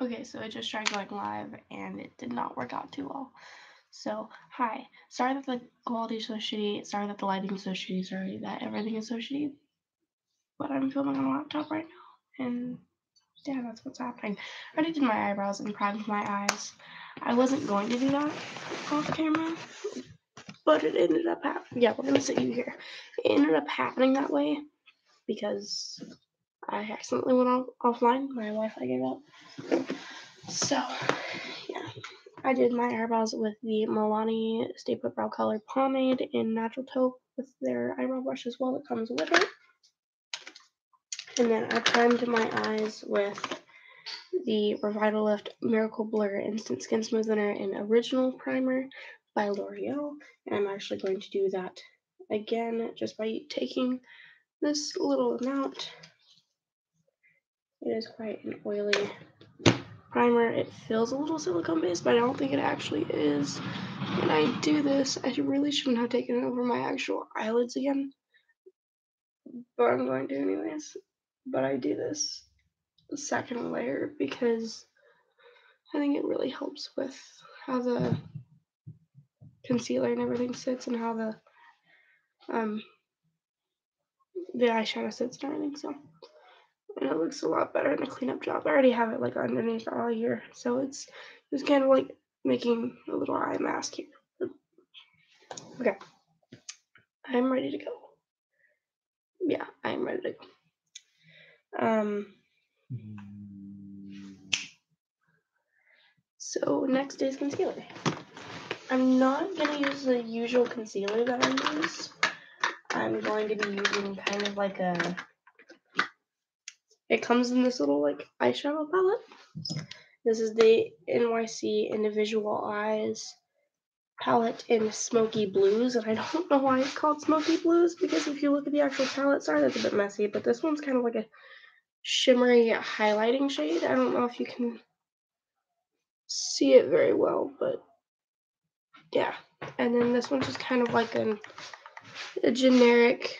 Okay, so I just tried going live and it did not work out too well. So, hi. Sorry that the quality is so shitty. Sorry that the lighting is so shitty. Sorry that everything is so shitty. But I'm filming on a laptop right now. And yeah, that's what's happening. I already did my eyebrows and primed my eyes. I wasn't going to do that off camera. But it ended up happening. Yeah, we're going to sit you here. It ended up happening that way because I accidentally went off- offline. My Wi-Fi gave out. So, yeah, I did my eyebrows with the Milani Stay Put Brow Color Pomade in Natural Taupe with their eyebrow brush as well that comes with it. And then I primed my eyes with the Revitalift Miracle Blur Instant Skin Smoother and Original Primer by L'Oreal. And I'm actually going to do that again just by taking this little amount it is quite an oily primer. It feels a little silicone based, but I don't think it actually is. When I do this, I really shouldn't have taken it over my actual eyelids again. But I'm going to anyways. But I do this second layer because I think it really helps with how the concealer and everything sits and how the um the eyeshadow sits and everything. So and it looks a lot better in the cleanup job. I already have it like underneath all year, so it's just kind of like making a little eye mask here. Okay, I'm ready to go. Yeah, I'm ready to go. Um. So next is concealer. I'm not gonna use the usual concealer that I use. I'm going to be using kind of like a it comes in this little like eyeshadow palette. This is the NYC Individual Eyes palette in Smoky Blues, and I don't know why it's called Smoky Blues because if you look at the actual palette, sorry that's a bit messy, but this one's kind of like a shimmery highlighting shade. I don't know if you can see it very well, but yeah. And then this one's just kind of like an, a generic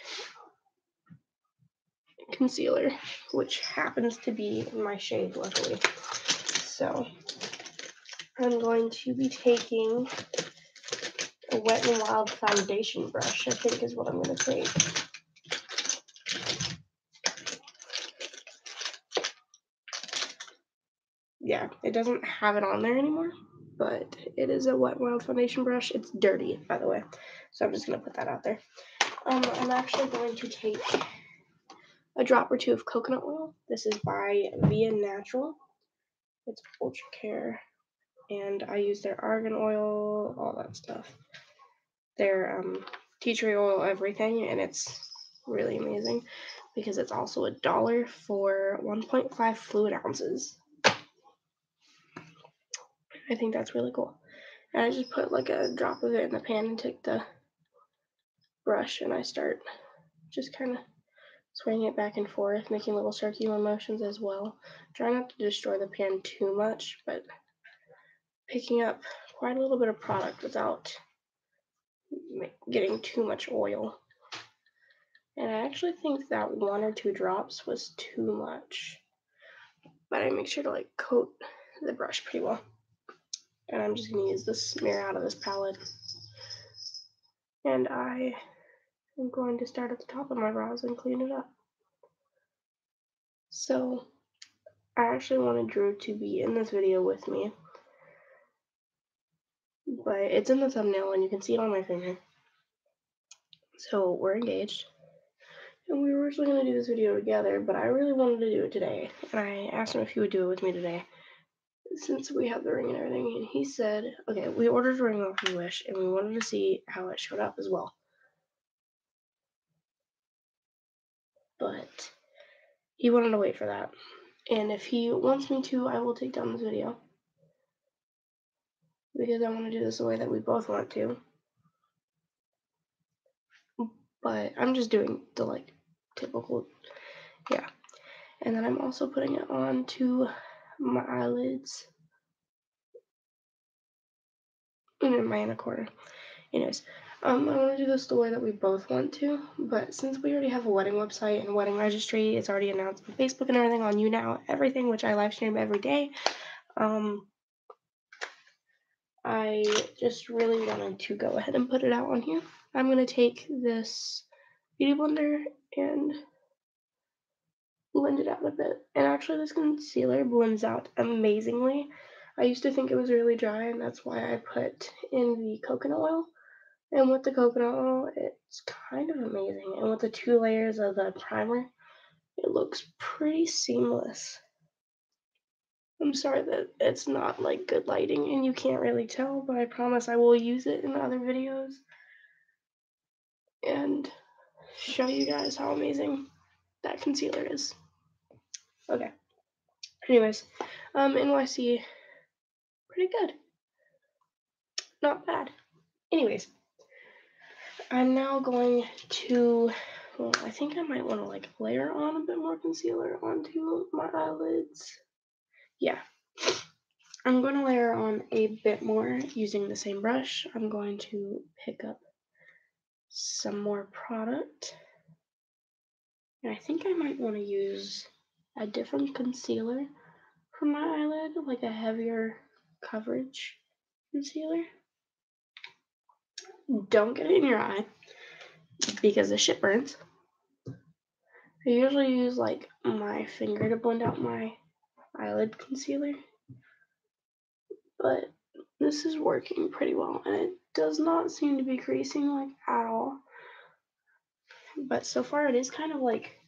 concealer, which happens to be my shade, luckily. So I'm going to be taking a Wet n Wild foundation brush, I think is what I'm going to take. Yeah, it doesn't have it on there anymore, but it is a Wet n Wild foundation brush. It's dirty, by the way, so I'm just going to put that out there. Um, I'm actually going to take a drop or two of coconut oil. This is by Via Natural. It's Ultra Care. And I use their argan oil, all that stuff. Their um, tea tree oil, everything. And it's really amazing because it's also a dollar for 1.5 fluid ounces. I think that's really cool. And I just put like a drop of it in the pan and take the brush and I start just kind of swaying it back and forth, making little circular motions as well. Try not to destroy the pan too much, but picking up quite a little bit of product without getting too much oil. And I actually think that one or two drops was too much. But I make sure to like coat the brush pretty well. And I'm just going to use this smear out of this palette. And I I'm going to start at the top of my brows and clean it up. So, I actually wanted Drew to be in this video with me. But it's in the thumbnail and you can see it on my finger. So, we're engaged. And we were originally going to do this video together, but I really wanted to do it today. And I asked him if he would do it with me today. Since we have the ring and everything. And he said, okay, we ordered a ring off of Wish and we wanted to see how it showed up as well. But he wanted to wait for that. And if he wants me to, I will take down this video. Because I want to do this the way that we both want to. But I'm just doing the like typical, yeah. And then I'm also putting it on to my eyelids. And in my inner corner. Anyways, Um, I want to do this the way that we both want to, but since we already have a wedding website and wedding registry, it's already announced on Facebook and everything on YouNow, everything, which I live stream every day. Um, I just really wanted to go ahead and put it out on here. I'm going to take this beauty blender and blend it out a bit. And actually this concealer blends out amazingly. I used to think it was really dry and that's why I put in the coconut oil. And with the coconut oil, it's kind of amazing. And with the two layers of the primer, it looks pretty seamless. I'm sorry that it's not like good lighting and you can't really tell, but I promise I will use it in other videos and show you guys how amazing that concealer is. Okay. Anyways, um, NYC, pretty good. Not bad. Anyways, I'm now going to, well, I think I might want to like layer on a bit more concealer onto my eyelids. Yeah. I'm going to layer on a bit more using the same brush. I'm going to pick up some more product. And I think I might want to use a different concealer for my eyelid, like a heavier coverage concealer. Don't get it in your eye because the shit burns. I usually use like my finger to blend out my eyelid concealer, but this is working pretty well and it does not seem to be creasing like at all. But so far it is kind of like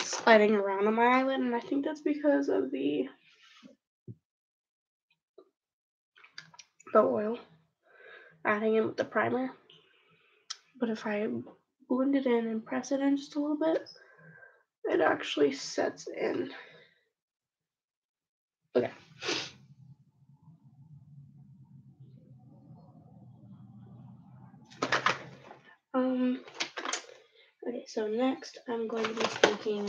sliding around on my eyelid, and I think that's because of the the oil adding in with the primer. But if I blend it in and press it in just a little bit, it actually sets in. Okay. Um, Okay, so next I'm going to be taking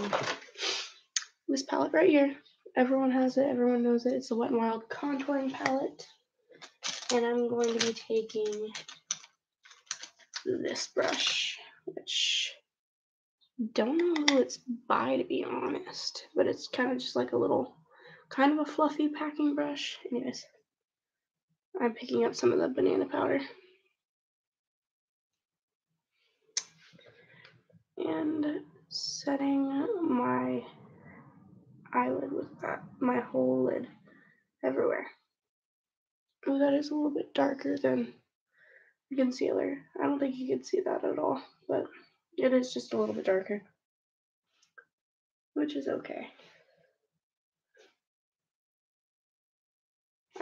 this palette right here. Everyone has it, everyone knows it. It's the Wet n Wild contouring palette. And I'm going to be taking this brush, which don't know who it's by to be honest, but it's kind of just like a little, kind of a fluffy packing brush. Anyways, I'm picking up some of the banana powder. and setting my eyelid with that, my whole lid everywhere. Oh, that is a little bit darker than the concealer. I don't think you can see that at all, but it is just a little bit darker, which is okay.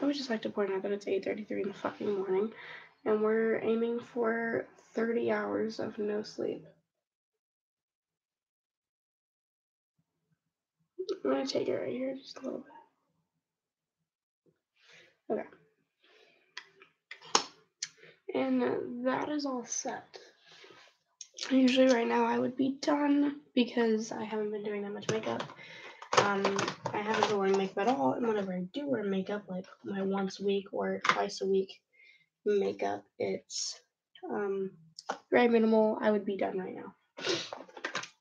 I would just like to point out that it's 8.33 in the fucking morning, and we're aiming for 30 hours of no sleep. I'm gonna take it right here just a little bit. Okay. And that is all set. Usually right now I would be done because I haven't been doing that much makeup. Um, I haven't been wearing makeup at all, and whenever I do wear makeup, like my once a week or twice a week makeup, it's um, very minimal. I would be done right now.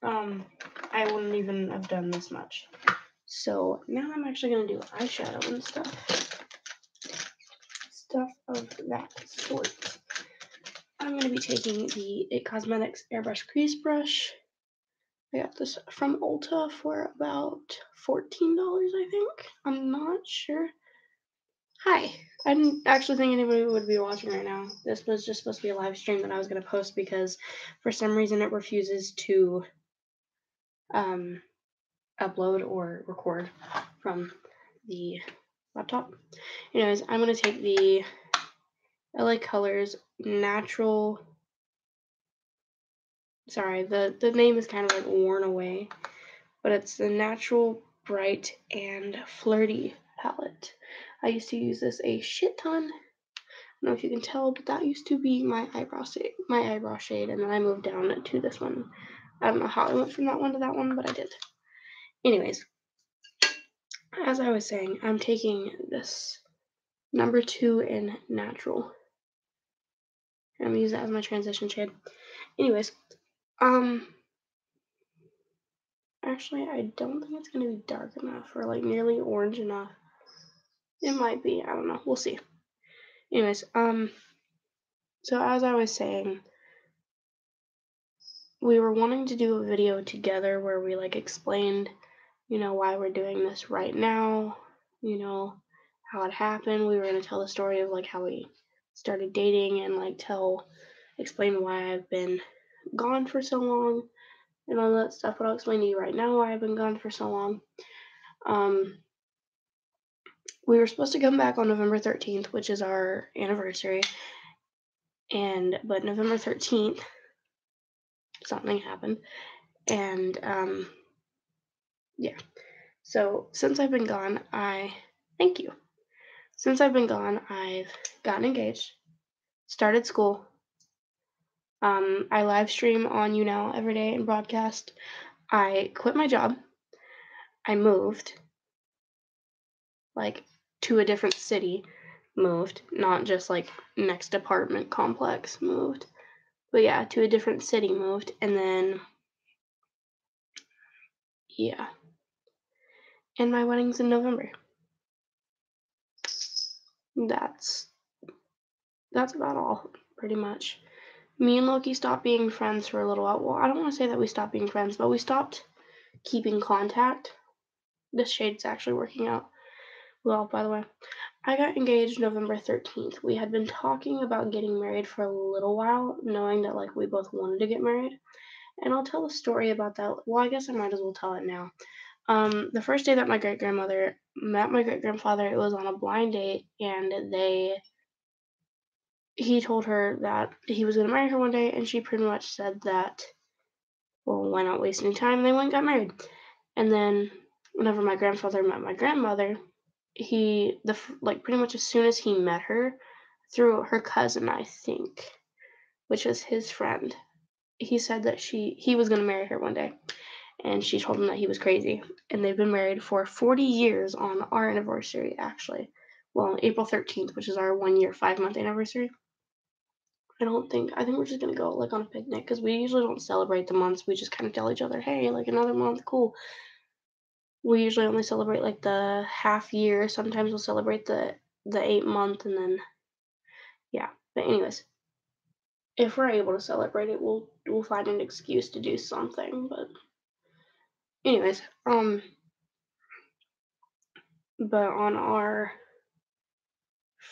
Um, I wouldn't even have done this much. So now I'm actually going to do eyeshadow and stuff. Stuff of that sort. I'm going to be taking the It Cosmetics Airbrush Crease Brush. I got this from Ulta for about $14, I think. I'm not sure. Hi. I didn't actually think anybody would be watching right now. This was just supposed to be a live stream that I was going to post because for some reason it refuses to um, upload or record from the laptop. Anyways, I'm going to take the LA Colors Natural. Sorry, the, the name is kind of like worn away, but it's the Natural Bright and Flirty palette. I used to use this a shit ton. I don't know if you can tell, but that used to be my eyebrow shade, my eyebrow shade, and then I moved down to this one. I don't know how I went from that one to that one, but I did. Anyways, as I was saying, I'm taking this number two in natural. I'm gonna use that as my transition shade. Anyways, um, actually, I don't think it's gonna be dark enough or like nearly orange enough. It might be. I don't know. We'll see. Anyways, um, so as I was saying, we were wanting to do a video together where we like explained, you know, why we're doing this right now, you know, how it happened. We were gonna tell the story of like how we started dating and like tell explain why I've been gone for so long and all that stuff. But I'll explain to you right now why I've been gone for so long. Um, we were supposed to come back on November 13th, which is our anniversary. And but November 13th, something happened. And um, yeah. So since I've been gone, I thank you. Since I've been gone, I've gotten engaged, started school, um, I live stream on YouNow every day and broadcast. I quit my job. I moved, like, to a different city. Moved, not just like next apartment complex. Moved, but yeah, to a different city. Moved, and then yeah, and my wedding's in November. That's that's about all, pretty much me and Loki stopped being friends for a little while. Well, I don't want to say that we stopped being friends, but we stopped keeping contact. This shade's actually working out well, by the way. I got engaged November 13th. We had been talking about getting married for a little while, knowing that like we both wanted to get married. And I'll tell a story about that. Well, I guess I might as well tell it now. Um, the first day that my great grandmother met my great grandfather, it was on a blind date, and they he told her that he was going to marry her one day, and she pretty much said that, well, why not waste any time? And they went and got married. And then, whenever my grandfather met my grandmother, he, the like, pretty much as soon as he met her, through her cousin, I think, which was his friend, he said that she he was going to marry her one day. And she told him that he was crazy. And they've been married for 40 years on our anniversary, actually. Well, April 13th, which is our one year, five month anniversary. I don't think. I think we're just gonna go like on a picnic because we usually don't celebrate the months. We just kind of tell each other, "Hey, like another month, cool." We usually only celebrate like the half year. Sometimes we'll celebrate the the eight month, and then yeah. But anyways, if we're able to celebrate it, we'll we'll find an excuse to do something. But anyways, um, but on our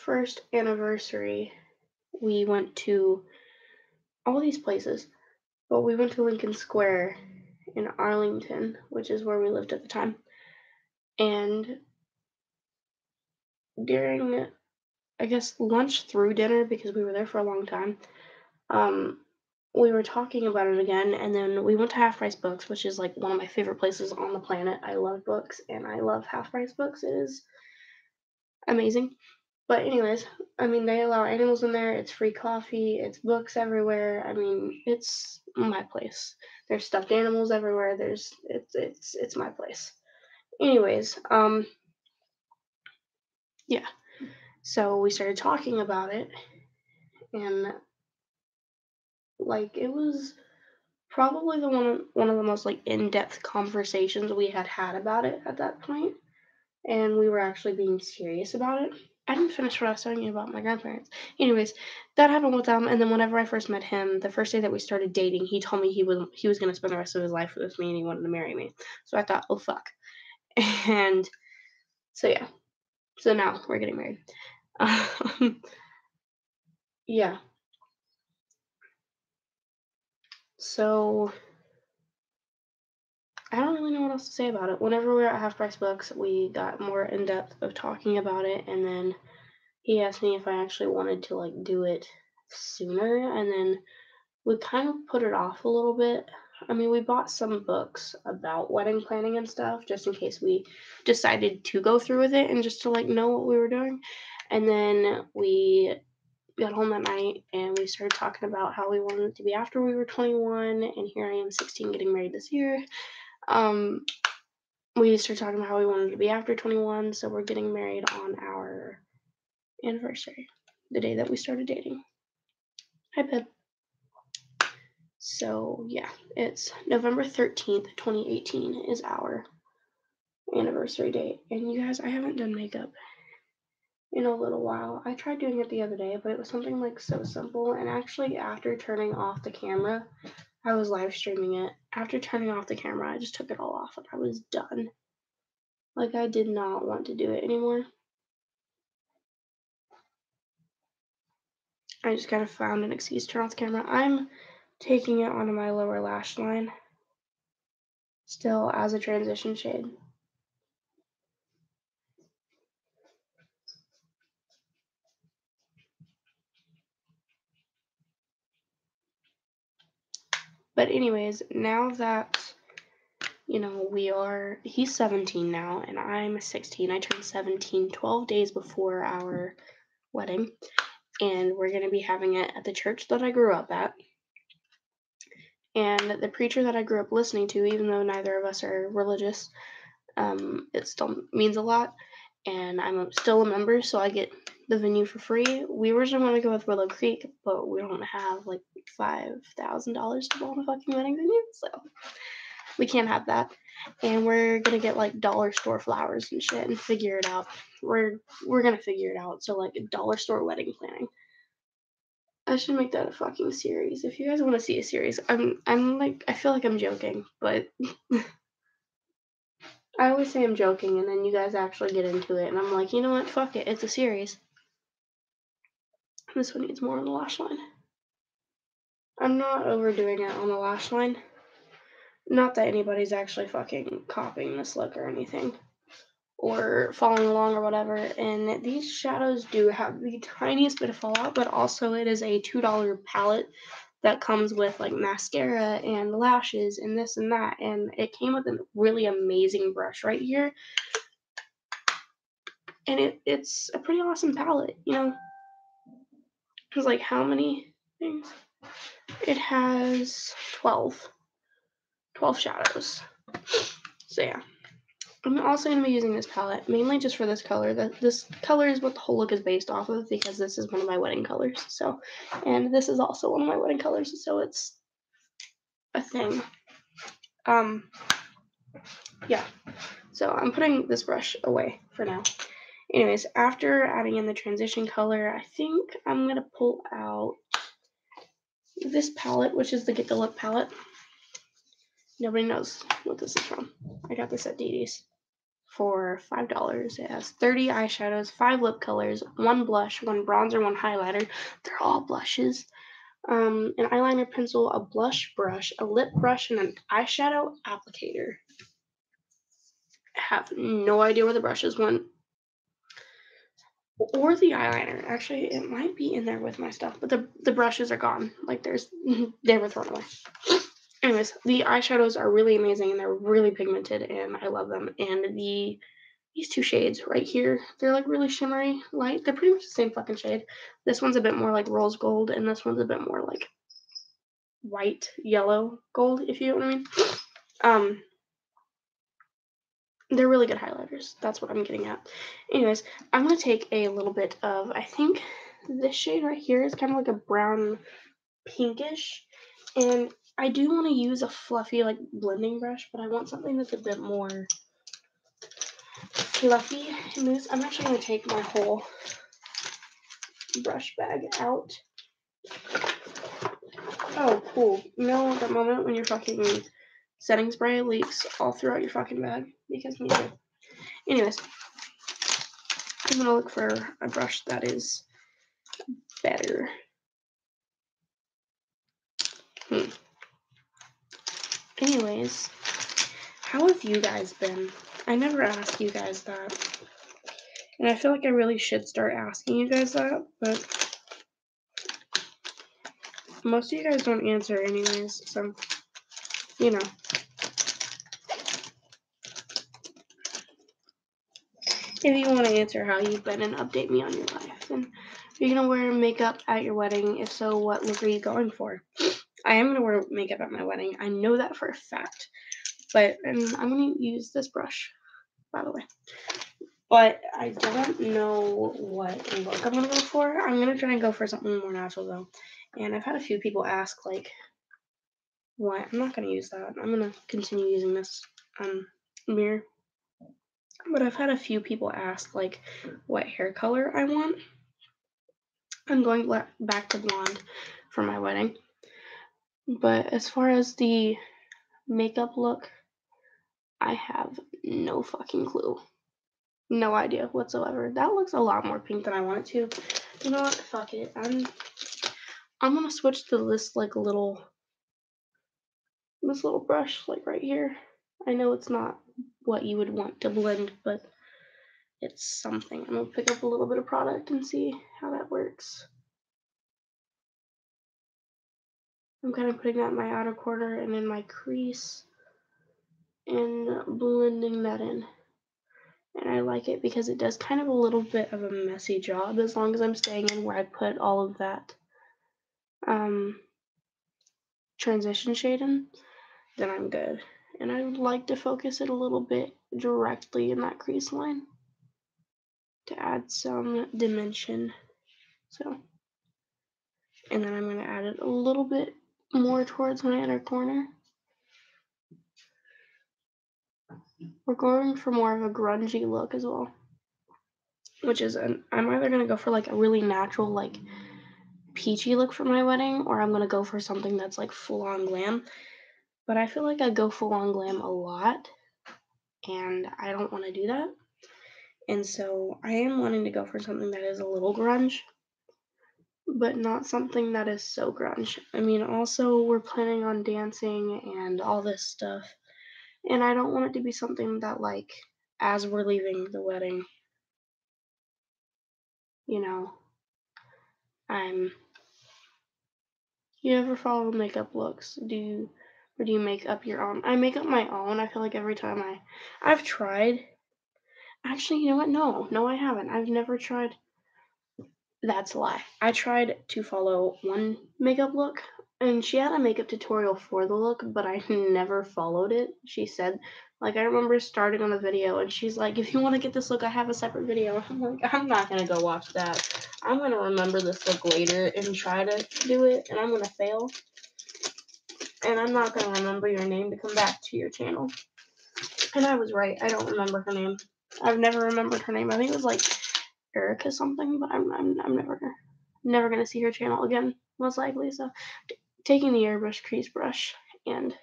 first anniversary we went to all these places, but we went to Lincoln Square in Arlington, which is where we lived at the time. And during, I guess, lunch through dinner, because we were there for a long time, um, we were talking about it again, and then we went to Half Price Books, which is like one of my favorite places on the planet. I love books, and I love Half Price Books. It is amazing. But anyways, I mean they allow animals in there. It's free coffee. It's books everywhere. I mean it's my place. There's stuffed animals everywhere. There's it's it's it's my place. Anyways, um, yeah. So we started talking about it, and like it was probably the one one of the most like in-depth conversations we had had about it at that point and we were actually being serious about it I didn't finish what I was telling you about my grandparents. Anyways, that happened with them, and then whenever I first met him, the first day that we started dating, he told me he was he was gonna spend the rest of his life with me and he wanted to marry me. So I thought, oh fuck, and so yeah, so now we're getting married. Um, yeah. So I don't really know what else to say about it. Whenever we were at Half Price Books, we got more in depth of talking about it, and then he asked me if I actually wanted to like do it sooner, and then we kind of put it off a little bit. I mean, we bought some books about wedding planning and stuff just in case we decided to go through with it and just to like know what we were doing. And then we got home that night and we started talking about how we wanted it to be after we were 21 and here I am 16 getting married this year um, we started talking about how we wanted to be after 21, so we're getting married on our anniversary, the day that we started dating. Hi, babe. So, yeah, it's November 13th, 2018 is our anniversary date. And you guys, I haven't done makeup in a little while. I tried doing it the other day, but it was something like so simple. And actually, after turning off the camera, I was live streaming it. After turning off the camera, I just took it all off and I was done. Like, I did not want to do it anymore. I just kind of found an excuse to turn off the camera. I'm taking it onto my lower lash line still as a transition shade. But anyways, now that you know, we are he's 17 now and I'm 16. I turned 17 12 days before our wedding and we're going to be having it at the church that I grew up at. And the preacher that I grew up listening to, even though neither of us are religious, um, it still means a lot. And I'm still a member, so I get the venue for free. We originally want to go with Willow Creek, but we don't have like five thousand dollars to build a fucking wedding venue, so we can't have that. And we're gonna get like dollar store flowers and shit and figure it out. We're we're gonna figure it out. So like dollar store wedding planning. I should make that a fucking series. If you guys want to see a series, I'm I'm like I feel like I'm joking, but I always say I'm joking and then you guys actually get into it and I'm like, you know what, fuck it, it's a series. This one needs more on the lash line. I'm not overdoing it on the lash line. Not that anybody's actually fucking copying this look or anything or following along or whatever. And these shadows do have the tiniest bit of fallout, but also it is a $2 palette that comes with like mascara and lashes and this and that. And it came with a really amazing brush right here. And it, it's a pretty awesome palette, you know. It's like how many things? It has 12. 12 shadows. So yeah. I'm also going to be using this palette, mainly just for this color. That This color is what the whole look is based off of, because this is one of my wedding colors. So, and this is also one of my wedding colors, so it's a thing. Um, yeah. So I'm putting this brush away for now. Anyways, after adding in the transition color, I think I'm going to pull out this palette, which is the Get the Look palette. Nobody knows what this is from. I got this at DD's for $5. It has 30 eyeshadows, 5 lip colors, 1 blush, 1 bronzer, 1 highlighter. They're all blushes. Um, an eyeliner pencil, a blush brush, a lip brush, and an eyeshadow applicator. I have no idea where the brushes went. Or the eyeliner. Actually, it might be in there with my stuff, but the, the brushes are gone. Like there's they were thrown away. Anyways, the eyeshadows are really amazing and they're really pigmented and I love them. And the these two shades right here, they're like really shimmery light. They're pretty much the same fucking shade. This one's a bit more like rose gold and this one's a bit more like white yellow gold, if you know what I mean. Um they're really good highlighters. That's what I'm getting at. Anyways, I'm gonna take a little bit of I think this shade right here is kind of like a brown pinkish and I do want to use a fluffy like blending brush, but I want something that's a bit more fluffy this. I'm actually going to take my whole brush bag out. Oh, cool. You know that moment when your fucking setting spray leaks all throughout your fucking bag? Because me too. Anyways, I'm to look for a brush that is better. Hmm. Anyways, how have you guys been? I never ask you guys that. And I feel like I really should start asking you guys that, but most of you guys don't answer anyways, so you know. If you want to answer how you've been and update me on your life, and you're gonna wear makeup at your wedding, if so, what look are you going for? I am to wear makeup at my wedding. I know that for a fact. But and I'm to use this brush, by the way. But I don't know what look I'm to go for. I'm to try and go for something more natural, though. And I've had a few people ask, like, why? I'm not to use that. I'm to continue using this um, mirror. But I've had a few people ask, like, what hair color I want. I'm going back to blonde for my wedding. But as far as the makeup look, I have no fucking clue. No idea whatsoever. That looks a lot more pink than I want it to. You know what? Fuck it. I'm I'm gonna switch to this like little this little brush like right here. I know it's not what you would want to blend, but it's something. I'm gonna pick up a little bit of product and see how that works. I'm kind of putting that in my outer corner and in my crease and blending that in. And I like it because it does kind of a little bit of a messy job as long as I'm staying in where I put all of that um, transition shade in, then I'm good. And I would like to focus it a little bit directly in that crease line to add some dimension. So, and then I'm going to add it a little bit more towards my inner corner. We're going for more of a grungy look as well. Which is, an, I'm either going to go for like a really natural, like peachy look for my wedding, or I'm going to go for something that's like full on glam. But I feel like I go full on glam a lot, and I don't want to do that. And so I am wanting to go for something that is a little grunge, but not something that is so grunge. I mean, also, we're planning on dancing and all this stuff. And I don't want it to be something that, like, as we're leaving the wedding, you know, I'm. You ever follow makeup looks? Do you, or do you make up your own? I make up my own. I feel like every time I, I've tried. Actually, you know what? No, no, I haven't. I've never tried that's a lie. I tried to follow one makeup look, and she had a makeup tutorial for the look, but I never followed it. She said, like, I remember starting on the video, and she's like, if you want to get this look, I have a separate video. I'm like, I'm not going to go watch that. I'm going to remember this look later and try to do it, and I'm going to fail. And I'm not going to remember your name to come back to your channel. And I was right. I don't remember her name. I've never remembered her name. I think it was like Erica something, but I'm I'm I'm never never gonna see her channel again, most likely. So, taking the airbrush crease brush and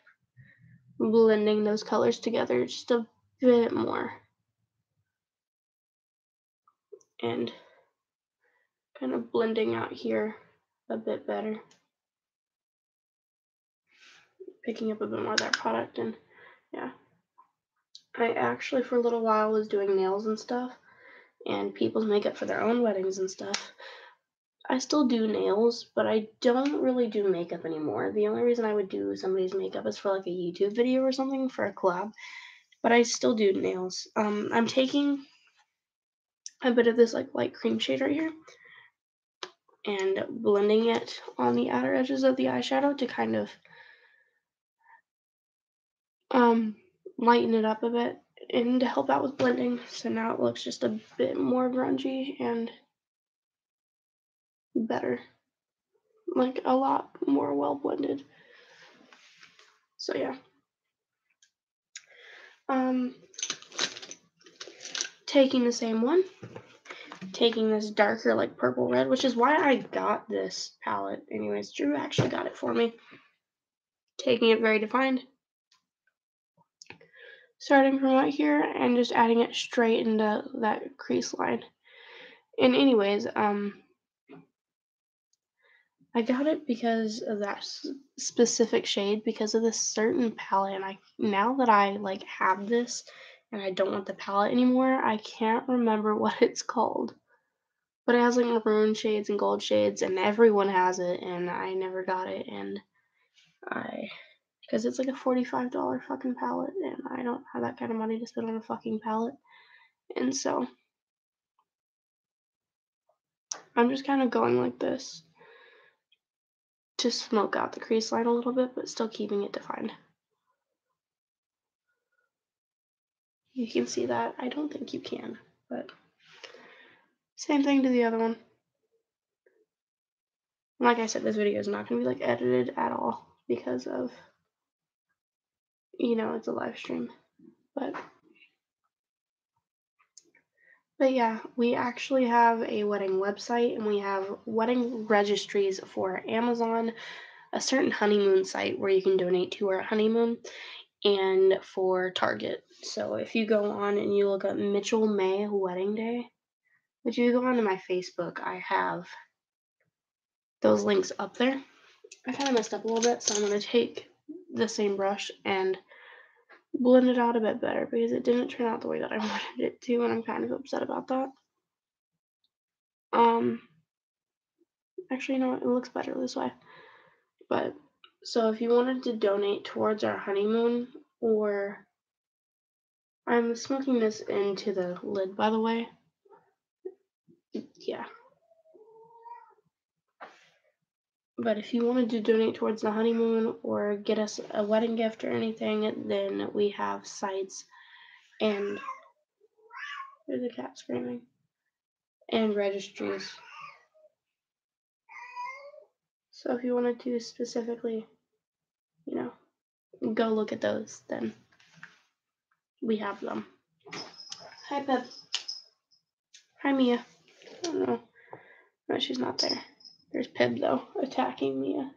blending those colors together just a bit more, and kind of blending out here a bit better. Picking up a bit more of that product and yeah. I actually for a little while was doing nails and stuff and people's makeup for their own weddings and stuff. I still do nails, but I don't really do makeup anymore. The only reason I would do somebody's makeup is for like a YouTube video or something for a collab. But I still do nails. Um, I'm taking a bit of this like light cream shade right here and blending it on the outer edges of the eyeshadow to kind of um, lighten it up a bit and to help out with blending. So now it looks just a bit more grungy and better. Like a lot more well blended. So yeah. Um taking the same one, taking this darker like purple red, which is why I got this palette. Anyways, Drew actually got it for me. Taking it very defined starting from right here and just adding it straight into that crease line. And anyways, um, I got it because of that specific shade, because of this certain palette. And I now that I like have this and I don't want the palette anymore, I can't remember what it's called. But it has like maroon shades and gold shades, and everyone has it, and I never got it, and I because it's like a $45 fucking palette and I don't have that kind of money to spend on a fucking palette. And so I'm just kind of going like this to smoke out the crease line a little bit, but still keeping it defined. You can see that. I don't think you can, but same thing to the other one. Like I said, this video is not going to be like edited at all because of, you know, it's a live stream. But, but yeah, we actually have a wedding website and we have wedding registries for Amazon, a certain honeymoon site where you can donate to our honeymoon, and for Target. So if you go on and you look up Mitchell May Wedding Day, if you go onto my Facebook, I have those links up there. I kind of messed up a little bit, so I'm going to take the same brush and blend it out a bit better because it didn't turn out the way that I wanted it to, and I'm kind of upset about that. Um, actually, what? It looks better this way. But so if you wanted to donate towards our honeymoon, or I'm smoking this into the lid, by the way. Yeah. But if you wanted to donate towards the honeymoon or get us a wedding gift or anything, then we have sites and there's a cat screaming and registries. So if you wanted to specifically, you know, go look at those, then we have them. Hi, Pep. Hi, Mia. Oh no. No, she's not there. There's Pip, though, attacking Mia.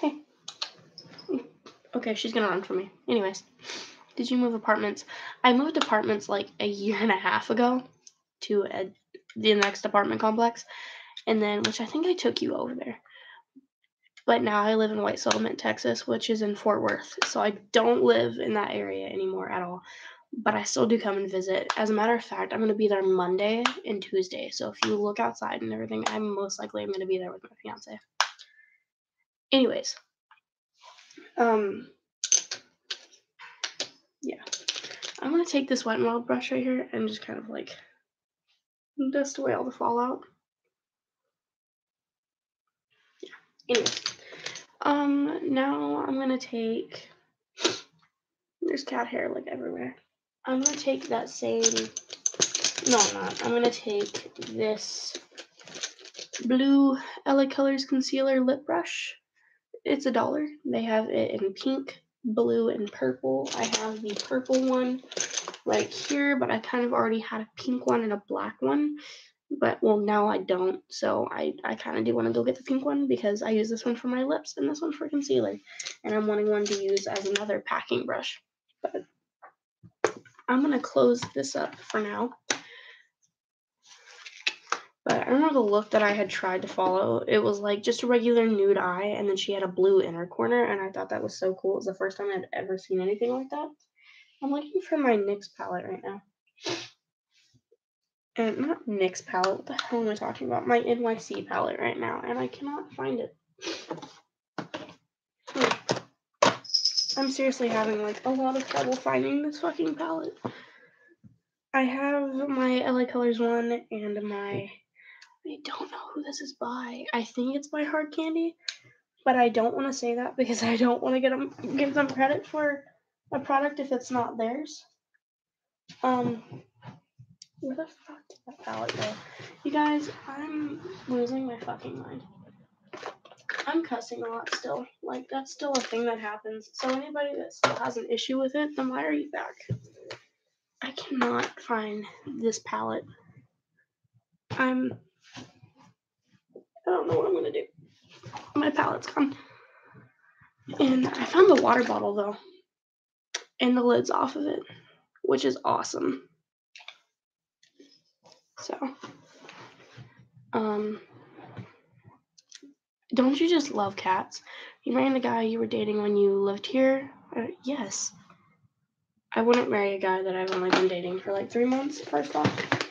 Hey. Okay, she's gonna run from me. Anyways, did you move apartments? I moved apartments like a year and a half ago to a, the next apartment complex, and then, which I think I took you over there. But now I live in White Settlement, Texas, which is in Fort Worth. So I don't live in that area anymore at all but I still do come and visit. As a matter of fact, I'm going to be there Monday and Tuesday. So if you look outside and everything, I'm most likely I'm going to be there with my fiance. Anyways, um, yeah, I'm going to take this Wet n Wild brush right here and just kind of like dust away all the fallout. Yeah. Anyways, um, now I'm going to take. There's cat hair like everywhere. I'm to take that same, no I'm not, I'm to take this blue LA Colors Concealer Lip Brush. It's a dollar. They have it in pink, blue, and purple. I have the purple one right here, but I kind of already had a pink one and a black one. But, well, now I don't. So I, I kind of do want to go get the pink one because I use this one for my lips and this one for concealer. And I'm wanting one to use as another packing brush. But I'm going to close this up for now. But I remember the look that I had tried to follow. It was like just a regular nude eye, and then she had a blue inner corner, and I thought that was so cool. It was the first time I'd ever seen anything like that. I'm looking for my NYX palette right now. And not NYX palette, what the hell am I talking about? My NYC palette right now, and I cannot find it. I'm seriously having like a lot of trouble finding this fucking palette. I have my LA Colors one and my I don't know who this is by. I think it's by Hard Candy, but I don't want to say that because I don't want to get them give them credit for a product if it's not theirs. Um, where the fuck did that palette go? You guys, I'm losing my fucking mind. I'm cussing a lot still. Like that's still a thing that happens. So anybody that still has an issue with it, then why are you back? I cannot find this palette. I'm I don't know what I'm gonna do. My palette's gone. And I found the water bottle though. And the lid's off of it, which is awesome. So um don't you just love cats? You married the guy you were dating when you lived here? Uh, yes. I wouldn't marry a guy that I've only been dating for like three months, first off.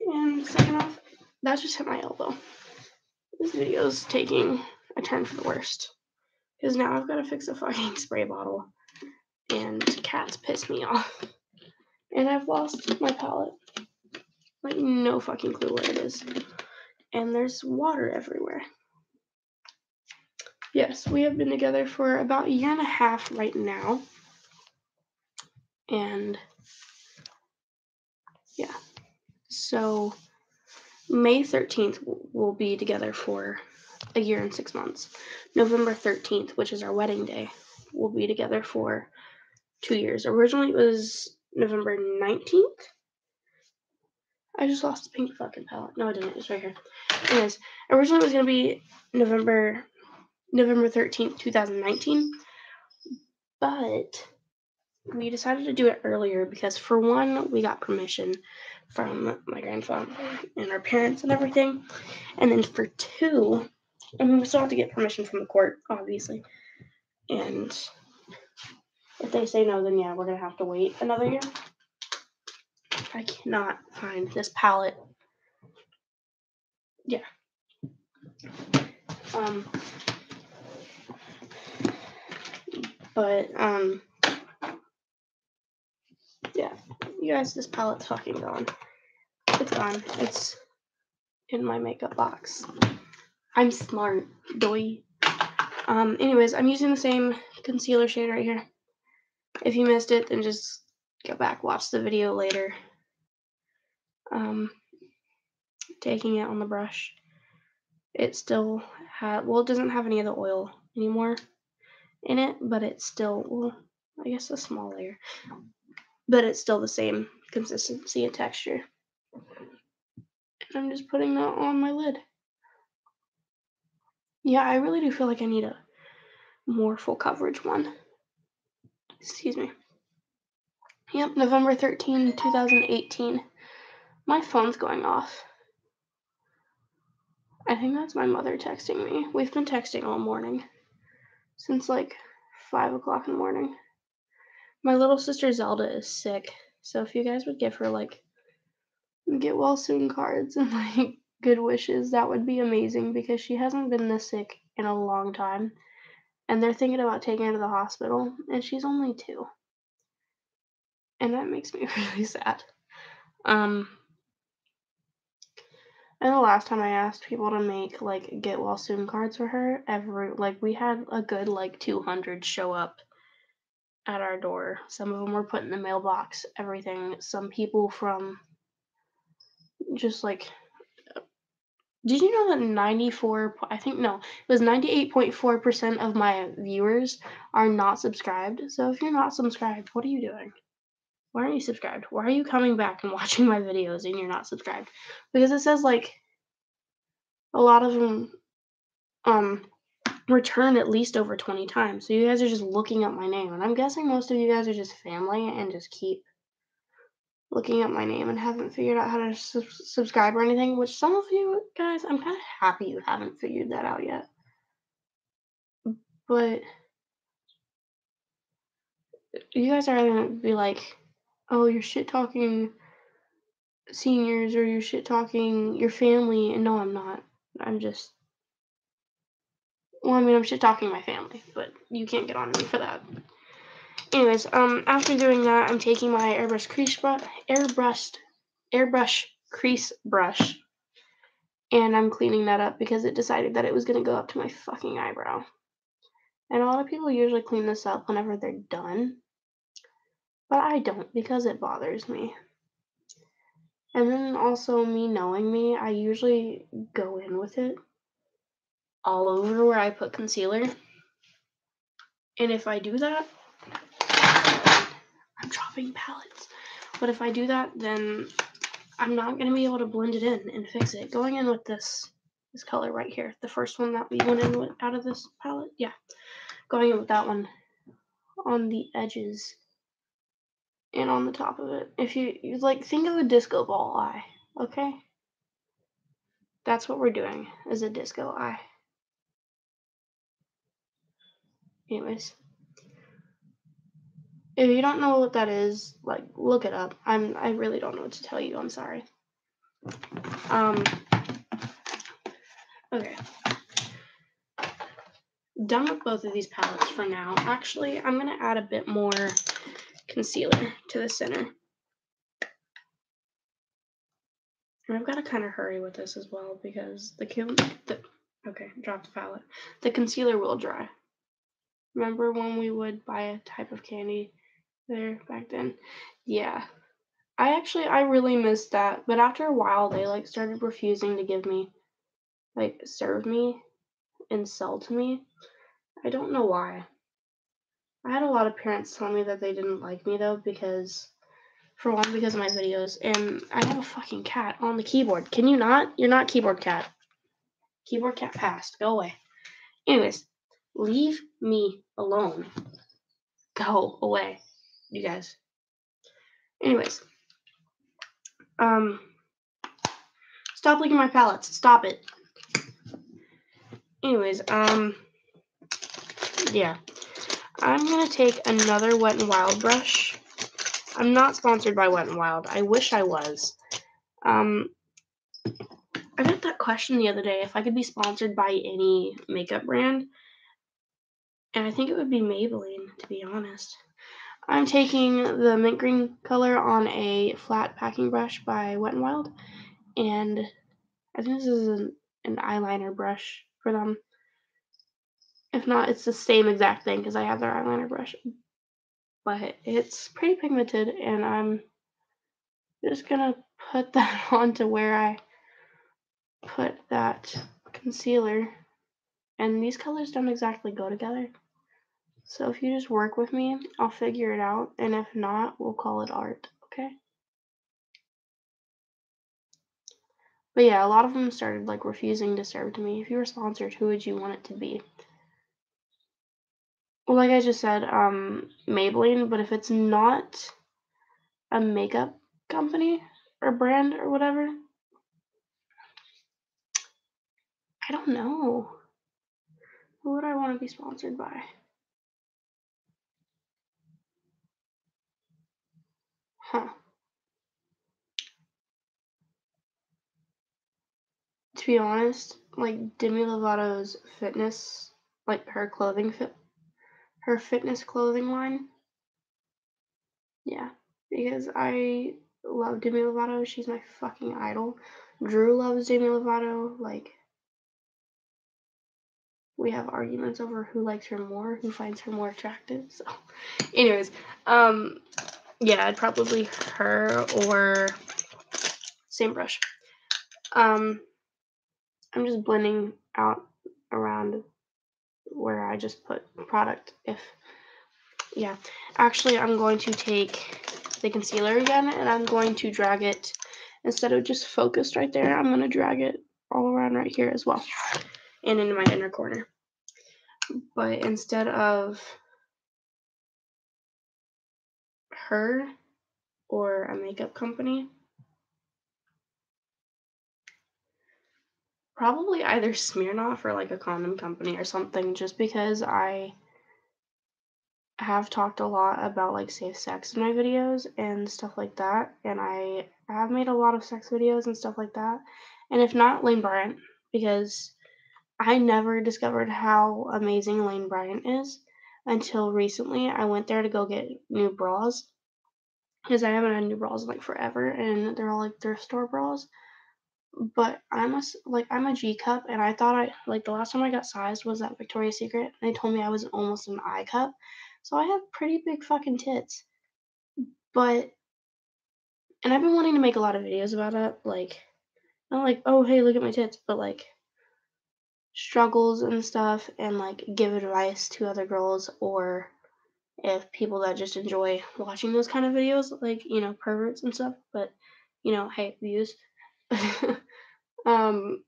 And second off, that just hit my elbow. This video is taking a turn for the worst. Because now I've got to fix a fucking spray bottle. And cats piss me off. And I've lost my palette. Like, no fucking clue where it is. And there's water everywhere. Yes, we have been together for about a year and a half right now. And yeah. So May 13th, we'll be together for a year and six months. November 13th, which is our wedding day, we'll be together for two years. Originally, it was November 19th. I just lost the pink fucking palette. No, I didn't. It's right here. Anyways, originally it was going to be November November 13th, 2019. But we decided to do it earlier because for one, we got permission from my grandfather and our parents and everything. And then for two, I mean, we still have to get permission from the court, obviously. And if they say no, then yeah, we're gonna have to wait another year. I cannot find this palette. Yeah. Um. But um. Yeah, you guys, this palette's fucking gone. It's gone. It's in my makeup box. I'm smart, doy. Um, anyways, I'm using the same concealer shade right here. If you missed it, then just go back, watch the video later. Um, taking it on the brush. It still had, well, it doesn't have any of the oil anymore in it, but it's still, well, I guess a small layer. But it's still the same consistency and texture. And I'm just putting that on my lid. Yeah, I really do feel like I need a more full coverage one. Excuse me. Yep, November 13, 2018. My phone's going off. I think that's my mother texting me. We've been texting all morning. Since like 5 o'clock in the morning. My little sister Zelda is sick. So if you guys would give her like get well soon cards and like good wishes, that would be amazing because she hasn't been this sick in a long time. And they're thinking about taking her to the hospital, and she's only two. And that makes me really sad. Um, and the last time I asked people to make like get well soon cards for her, every like we had a good like 200 show up at our door. Some of them were put in the mailbox, everything. Some people from just like did you know that 94 I think no, it was 98.4% of my viewers are not subscribed. So if you're not subscribed, what are you doing? Why aren't you subscribed? Why are you coming back and watching my videos and you're not subscribed? Because it says like a lot of them um return at least over 20 times. So you guys are just looking up my name and I'm guessing most of you guys are just family and just keep looking at my name and haven't figured out how to su- subscribe or anything, which some of you guys, I'm kind of happy you haven't figured that out yet. But you guys are going to be like, oh, you're shit talking seniors or you're shit talking your family. And no, I'm not. I'm just. Well, I mean, I'm shit talking my family, but you can't get on me for that. Anyways, um, after doing that, I'm taking my airbrush crease brush, airbrush, airbrush crease brush, and I'm cleaning that up because it decided that it was gonna go up to my fucking eyebrow. And a lot of people usually clean this up whenever they're done, but I don't because it bothers me. And then also me knowing me, I usually go in with it all over where I put concealer. And if I do that, I'm dropping palettes. But if I do that, then I'm not going to be able to blend it in and fix it. Going in with this this color right here, the first one that we went in with out of this palette, yeah. Going in with that one on the edges and on the top of it. If you, you like, think of a disco ball eye, okay? That's what we're doing, is a disco eye. Anyways. If you don't know what that is, like look it up. I'm I really don't know what to tell you. I'm sorry. Um Okay. Done with both of these palettes for now. Actually, I'm going to add a bit more concealer to the center. And I've got to kind of hurry with this as well because the, the okay, drop the palette. The concealer will dry. Remember when we would buy a type of candy there back then. Yeah. I actually I really missed that, but after a while they like started refusing to give me like serve me and sell to me. I don't know why. I had a lot of parents tell me that they didn't like me though because for one because of my videos and I have a fucking cat on the keyboard. Can you not? You're not keyboard cat. Keyboard cat passed. Go away. Anyways, leave me alone. Go away, you guys. Anyways, um, stop licking my palettes. Stop it. Anyways, um, yeah. I'm gonna take another Wet and Wild brush. I'm not sponsored by Wet and Wild. I wish I was. Um, I got that question the other day if I could be sponsored by any makeup brand, and I think it would be Maybelline, to be honest. I'm taking the mint green color on a flat packing brush by Wet n Wild, and I think this is an, an eyeliner brush for them. If not, it's the same exact thing because I have their eyeliner brush. But it's pretty pigmented, and I'm just gonna put that on to where I put that concealer. And these colors don't exactly go together. So if you just work with me, I'll figure it out. And if not, we'll call it art, okay? But yeah, a lot of them started like refusing to serve to me. If you were sponsored, who would you want it to be? Well, like I just said, um, Maybelline, but if it's not a makeup company or brand or whatever, I don't know. Who would I want to be sponsored by? Huh. To be honest, like Demi Lovato's fitness, like her clothing fit, her fitness clothing line. Yeah, because I love Demi Lovato. She's my fucking idol. Drew loves Demi Lovato. Like, we have arguments over who likes her more, who finds her more attractive. So, anyways, um, yeah, I'd probably her or same brush. Um, I'm just blending out around where I just put product. If yeah, actually, I'm going to take the concealer again, and I'm going to drag it instead of just focused right there. I'm going to drag it all around right here as well, and into my inner corner. But instead of her or a makeup company? Probably either Smirnoff or like a condom company or something, just because I have talked a lot about like safe sex in my videos and stuff like that. And I have made a lot of sex videos and stuff like that. And if not, Lane Bryant, because I never discovered how amazing Lane Bryant is until recently. I went there to go get new bras because I haven't had new bras in like forever, and they're all like thrift store bras. But I'm a like I'm a G cup, and I thought I like the last time I got sized was at Victoria's Secret, and they told me I was almost an I cup, so I have pretty big fucking tits. But and I've been wanting to make a lot of videos about it, like not like oh hey look at my tits, but like struggles and stuff, and like give advice to other girls or if people that just enjoy watching those kind of videos, like, you know, perverts and stuff, but, you know, hey, views. um,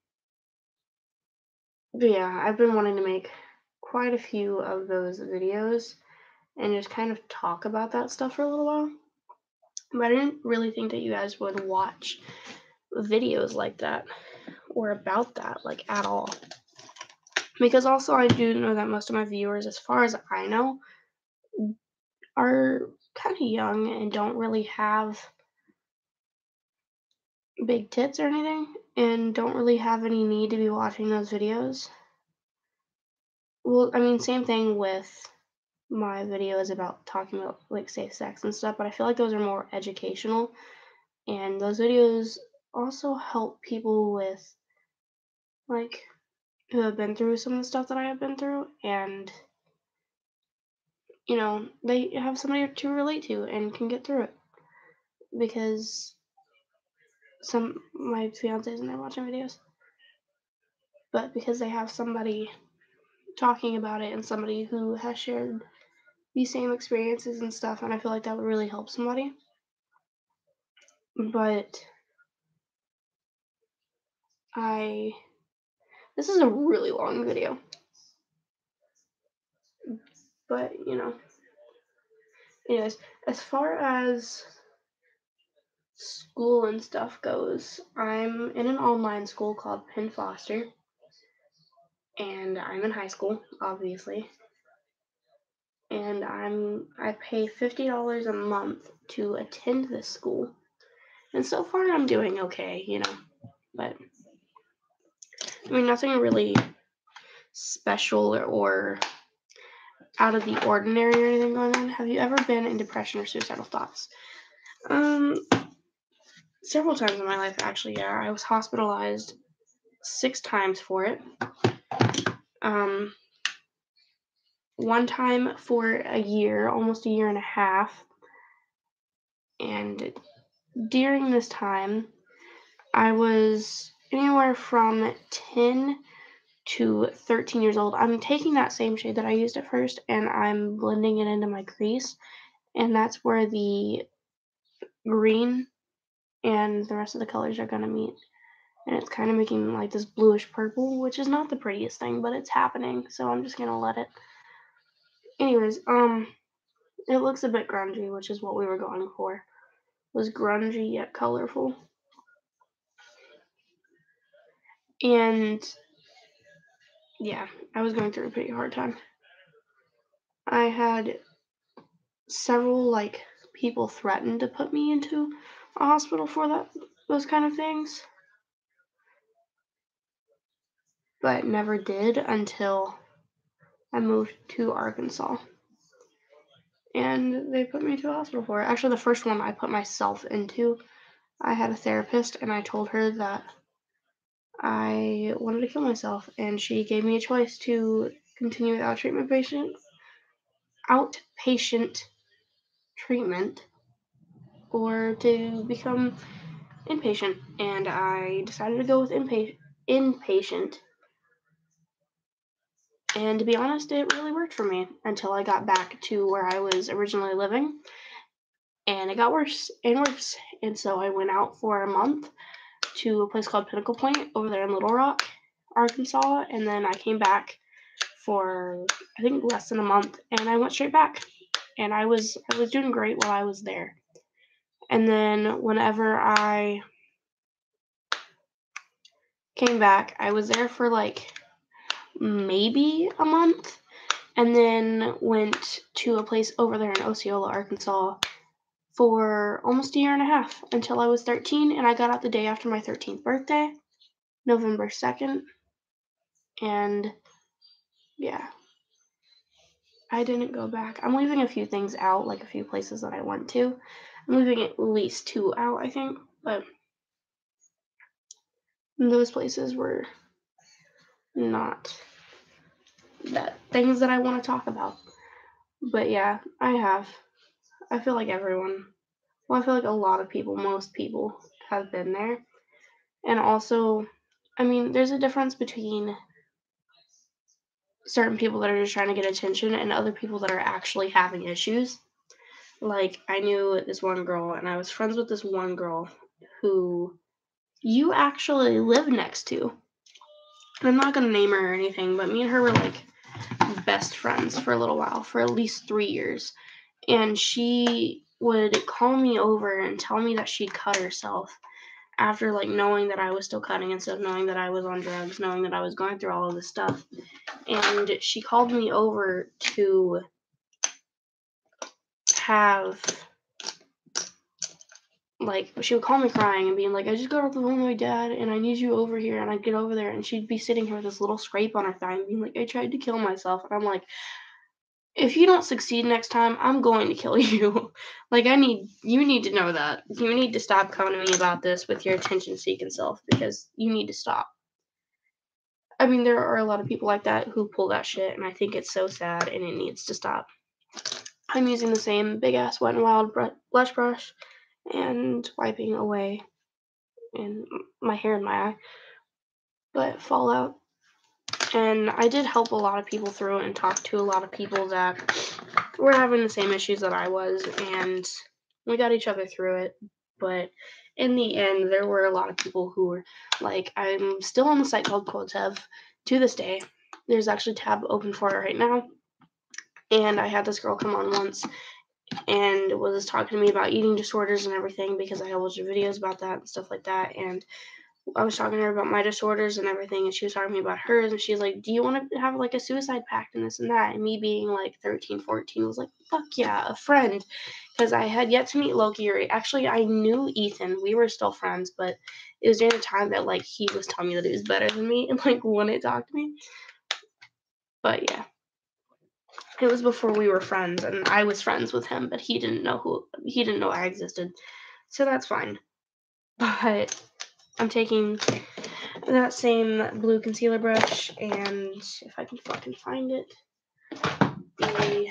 but yeah, I've been wanting to make quite a few of those videos and just kind of talk about that stuff for a little while. But I didn't really think that you guys would watch videos like that or about that, like at all. Because also, I do know that most of my viewers, as far as I know, are kind of young and don't really have big tits or anything and don't really have any need to be watching those videos. Well, I mean, same thing with my videos about talking about like safe sex and stuff, but I feel like those are more educational and those videos also help people with like who have been through some of the stuff that I have been through and you know, they have somebody to relate to and can get through it. because some my fiance isn't there watching videos, but because they have somebody talking about it and somebody who has shared these same experiences and stuff, and I feel like that would really help somebody. But I this is a really long video. But, you know. Anyways, as far as school and stuff goes, I'm in an online school called Penn Foster. And I'm in high school, obviously. And I'm I pay fifty dollars a month to attend this school. And so far I'm doing okay, you know. But I mean nothing really special or, or out of the ordinary or anything going on. Have you ever been in depression or suicidal thoughts? Um, several times in my life, actually. Yeah, I was hospitalized six times for it. Um, one time for a year, almost a year and a half. And during this time, I was anywhere from 10 to 13 years old. I'm taking that same shade that I used at first and I'm blending it into my crease. And that's where the green and the rest of the colors are going to meet. And it's kind of making like this bluish purple, which is not the prettiest thing, but it's happening. So I'm just going to let it. Anyways, um, it looks a bit grungy, which is what we were going for. Was grungy yet colorful. And yeah, I was going through a pretty hard time. I had several like people threaten to put me into a hospital for that those kind of things. But never did until I moved to Arkansas. And they put me to a hospital for it. Actually, the first one I put myself into, I had a therapist and I told her that I wanted to kill myself, and she gave me a choice to continue with outpatient patient, outpatient treatment, or to become inpatient. And I decided to go with inpatient. And to be honest, it really worked for me until I got back to where I was originally living. And it got worse and worse. And so I went out for a month to a place called Pinnacle Point over there in Little Rock, Arkansas, and then I came back for I think less than a month, and I went straight back, and I was I was doing great while I was there, and then whenever I came back, I was there for like maybe a month, and then went to a place over there in Osceola, Arkansas for almost a year and a half until I was 13, and I got out the day after my 13th birthday, November 2nd. And yeah, I didn't go back. I'm leaving a few things out, like a few places that I went to. I'm leaving at least two out, I think, but those places were not that things that I want to talk about. But yeah, I have I feel like everyone, well, I feel like a lot of people, most people have been there. And also, I mean, there's a difference between certain people that are just trying to get attention and other people that are actually having issues. Like, I knew this one girl, and I was friends with this one girl who you actually live next to. And I'm not to name her or anything, but me and her were like best friends for a little while, for at least three years and she would call me over and tell me that she'd cut herself after like knowing that I was still cutting and stuff, knowing that I was on drugs, knowing that I was going through all of this stuff. And she called me over to have like she would call me crying and being like, I just got off the phone with my dad and I need you over here and I'd get over there and she'd be sitting here with this little scrape on her thigh and being like, I tried to kill myself and I'm like, if you don't succeed next time, I'm going to kill you. like I need you need to know that. You need to stop coming to me about this with your attention seeking self because you need to stop. I mean, there are a lot of people like that who pull that shit, and I think it's so sad and it needs to stop. I'm using the same big ass Wet n Wild blush brush, and wiping away and my hair in my eye. But Fallout. And I did help a lot of people through it and talk to a lot of people that were having the same issues that I was and we got each other through it. But in the end, there were a lot of people who were like, I'm still on the site called Quotev to this day. There's actually a tab open for it right now. And I had this girl come on once and was talking to me about eating disorders and everything because I had a bunch of videos about that and stuff like that. And I was talking to her about my disorders and everything, and she was talking to me about hers. And she's like, Do you want to have like a suicide pact and this and that? And me being like 13, 14 was like, Fuck yeah, a friend. Because I had yet to meet Loki or actually, I knew Ethan. We were still friends, but it was during the time that like he was telling me that he was better than me and like wouldn't talk to me. But yeah. It was before we were friends, and I was friends with him, but he didn't know who he didn't know I existed. So that's fine. But I'm taking that same blue concealer brush and if I can fucking find it, the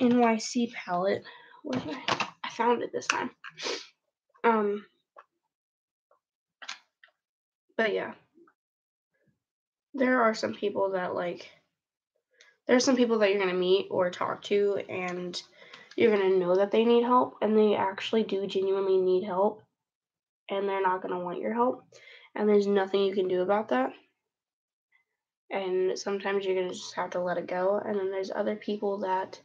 NYC palette. Where did I? I found it this time. Um, but yeah, there are some people that like. There are some people that you're gonna meet or talk to, and you're gonna know that they need help, and they actually do genuinely need help and they're not going to want your help. And there's nothing you can do about that. And sometimes you're going to just have to let it go. And then there's other people that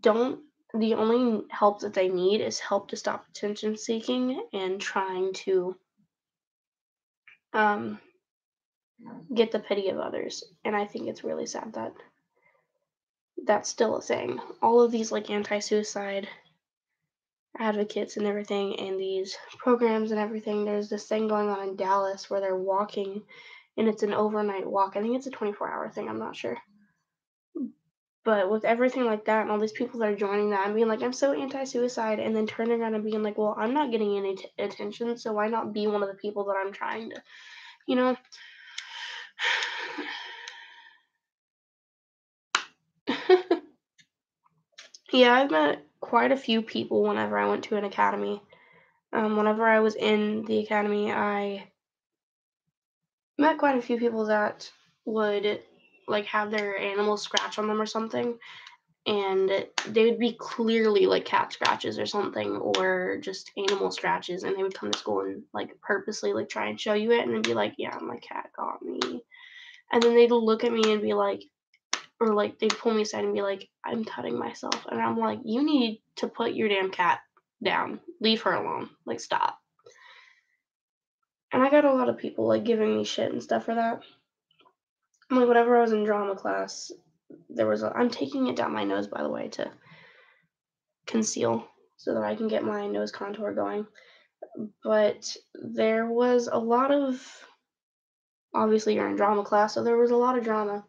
don't, the only help that they need is help to stop attention seeking and trying to um, get the pity of others. And I think it's really sad that that's still a thing. All of these like anti suicide advocates and everything and these programs and everything. There's this thing going on in Dallas where they're walking and it's an overnight walk. I think it's a 24 hour thing, I'm not sure. But with everything like that and all these people that are joining that and being like, I'm so anti suicide, and then turning around and being like, well, I'm not getting any t- attention, so why not be one of the people that I'm trying to, you know? yeah, I've met quite a few people whenever I went to an academy. Um, whenever I was in the academy, I met quite a few people that would like have their animals scratch on them or something and they would be clearly like cat scratches or something or just animal scratches and they would come to school and like purposely like try and show you it and then be like yeah my cat got me and then they'd look at me and be like or like they'd pull me aside and be like, I'm cutting myself. And I'm like, you need to put your damn cat down. Leave her alone. Like, stop. And I got a lot of people like giving me shit and stuff for that. Like, whenever I was in drama class, there was a. I'm taking it down my nose, by the way, to conceal so that I can get my nose contour going. But there was a lot of. Obviously, you're in drama class, so there was a lot of drama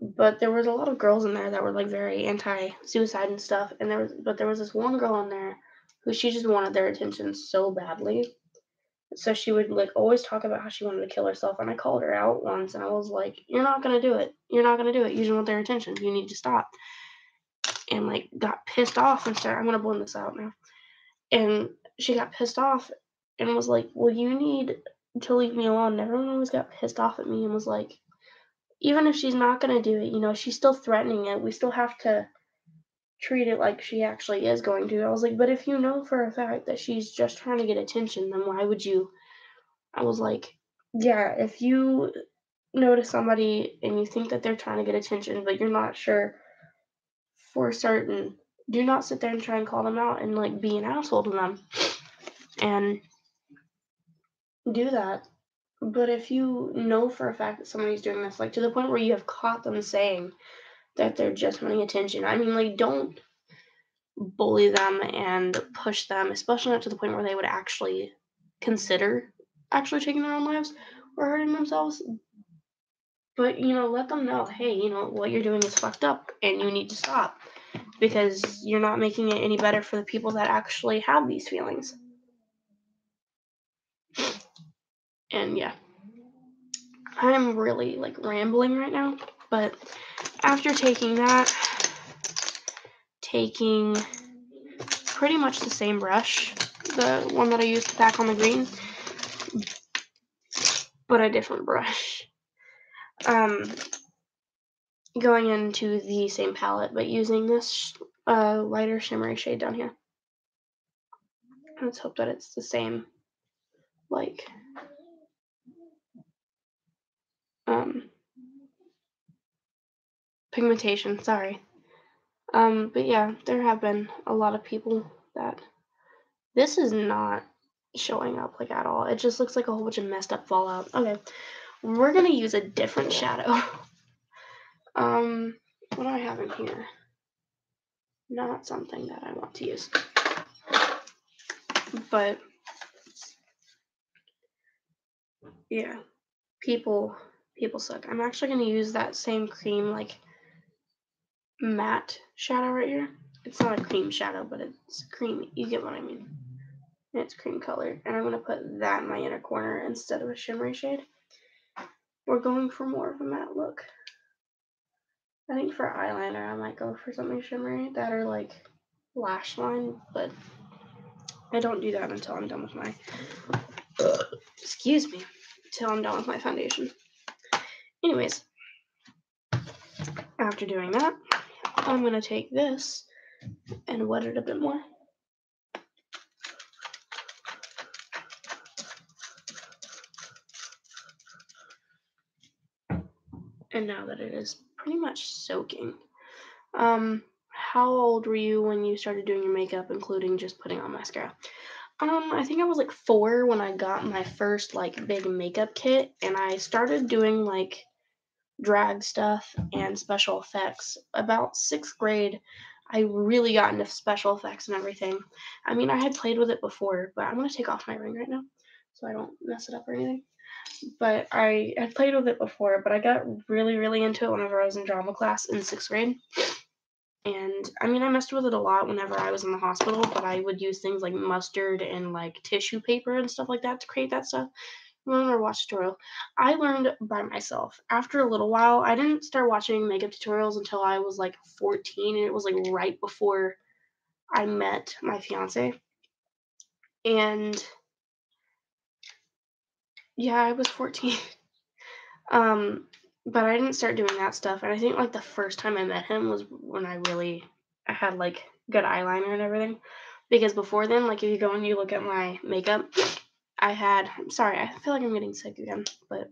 but there was a lot of girls in there that were like very anti-suicide and stuff and there was but there was this one girl in there who she just wanted their attention so badly so she would like always talk about how she wanted to kill herself and i called her out once and i was like you're not going to do it. You're not going to do it. You just want their attention. You need to stop. And like got pissed off and started i'm going to blend this out now. And she got pissed off and was like well you need to leave me alone. And everyone always got pissed off at me and was like even if she's not going to do it, you know, she's still threatening it. We still have to treat it like she actually is going to. I was like, but if you know for a fact that she's just trying to get attention, then why would you? I was like, yeah, if you notice somebody and you think that they're trying to get attention, but you're not sure for certain, do not sit there and try and call them out and like be an asshole to them. And do that but if you know for a fact that somebody's doing this, like to the point where you have caught them saying that they're just wanting attention, I mean, like, don't bully them and push them, especially not to the point where they would actually consider actually taking their own lives or hurting themselves. But, you know, let them know, hey, you know, what you're doing is fucked up and you need to stop because you're not making it any better for the people that actually have these feelings. And yeah, I'm really like rambling right now, but after taking that, taking pretty much the same brush, the one that I used back on the green, but a different brush. Um, going into the same palette, but using this uh, lighter shimmery shade down here. Let's hope that it's the same, like, um, pigmentation, sorry. Um, but yeah, there have been a lot of people that this is not showing up like at all. It just looks like a whole bunch of messed up fallout. Okay, we're gonna use a different shadow. um, what do I have in here? Not something that I want to use. But yeah, people people suck. I'm actually gonna use that same cream like matte shadow right here. It's not a cream shadow, but it's cream. You get what I mean. it's cream color. And I'm going to put that in my inner corner instead of a shimmery shade. We're going for more of a matte look. I think for eyeliner, I might go for something shimmery that are like lash line, but I don't do that until I'm done with my, excuse me, until I'm done with my foundation. Anyways, after doing that, I'm going to take this and wet it a bit more. And now that it is pretty much soaking, um, how old were you when you started doing your makeup, including just putting on mascara? Um, I think I was like four when I got my first like big makeup kit, and I started doing like drag stuff and special effects. About sixth grade, I really got into special effects and everything. I mean, I had played with it before, but I'm going to take off my ring right now so I don't mess it up or anything. But I had played with it before, but I got really, really into it whenever I was in drama class in sixth grade. And I mean, I messed with it a lot whenever I was in the hospital, but I would use things like mustard and like tissue paper and stuff like that to create that stuff learn or watch tutorial. I learned by myself. After a little while, I didn't start watching makeup tutorials until I was like 14, and it was like right before I met my fiance. And yeah, I was 14. um, but I didn't start doing that stuff. And I think like the first time I met him was when I really I had like good eyeliner and everything. Because before then, like if you go and you look at my makeup, I had, I'm sorry, I feel like I'm getting sick again, but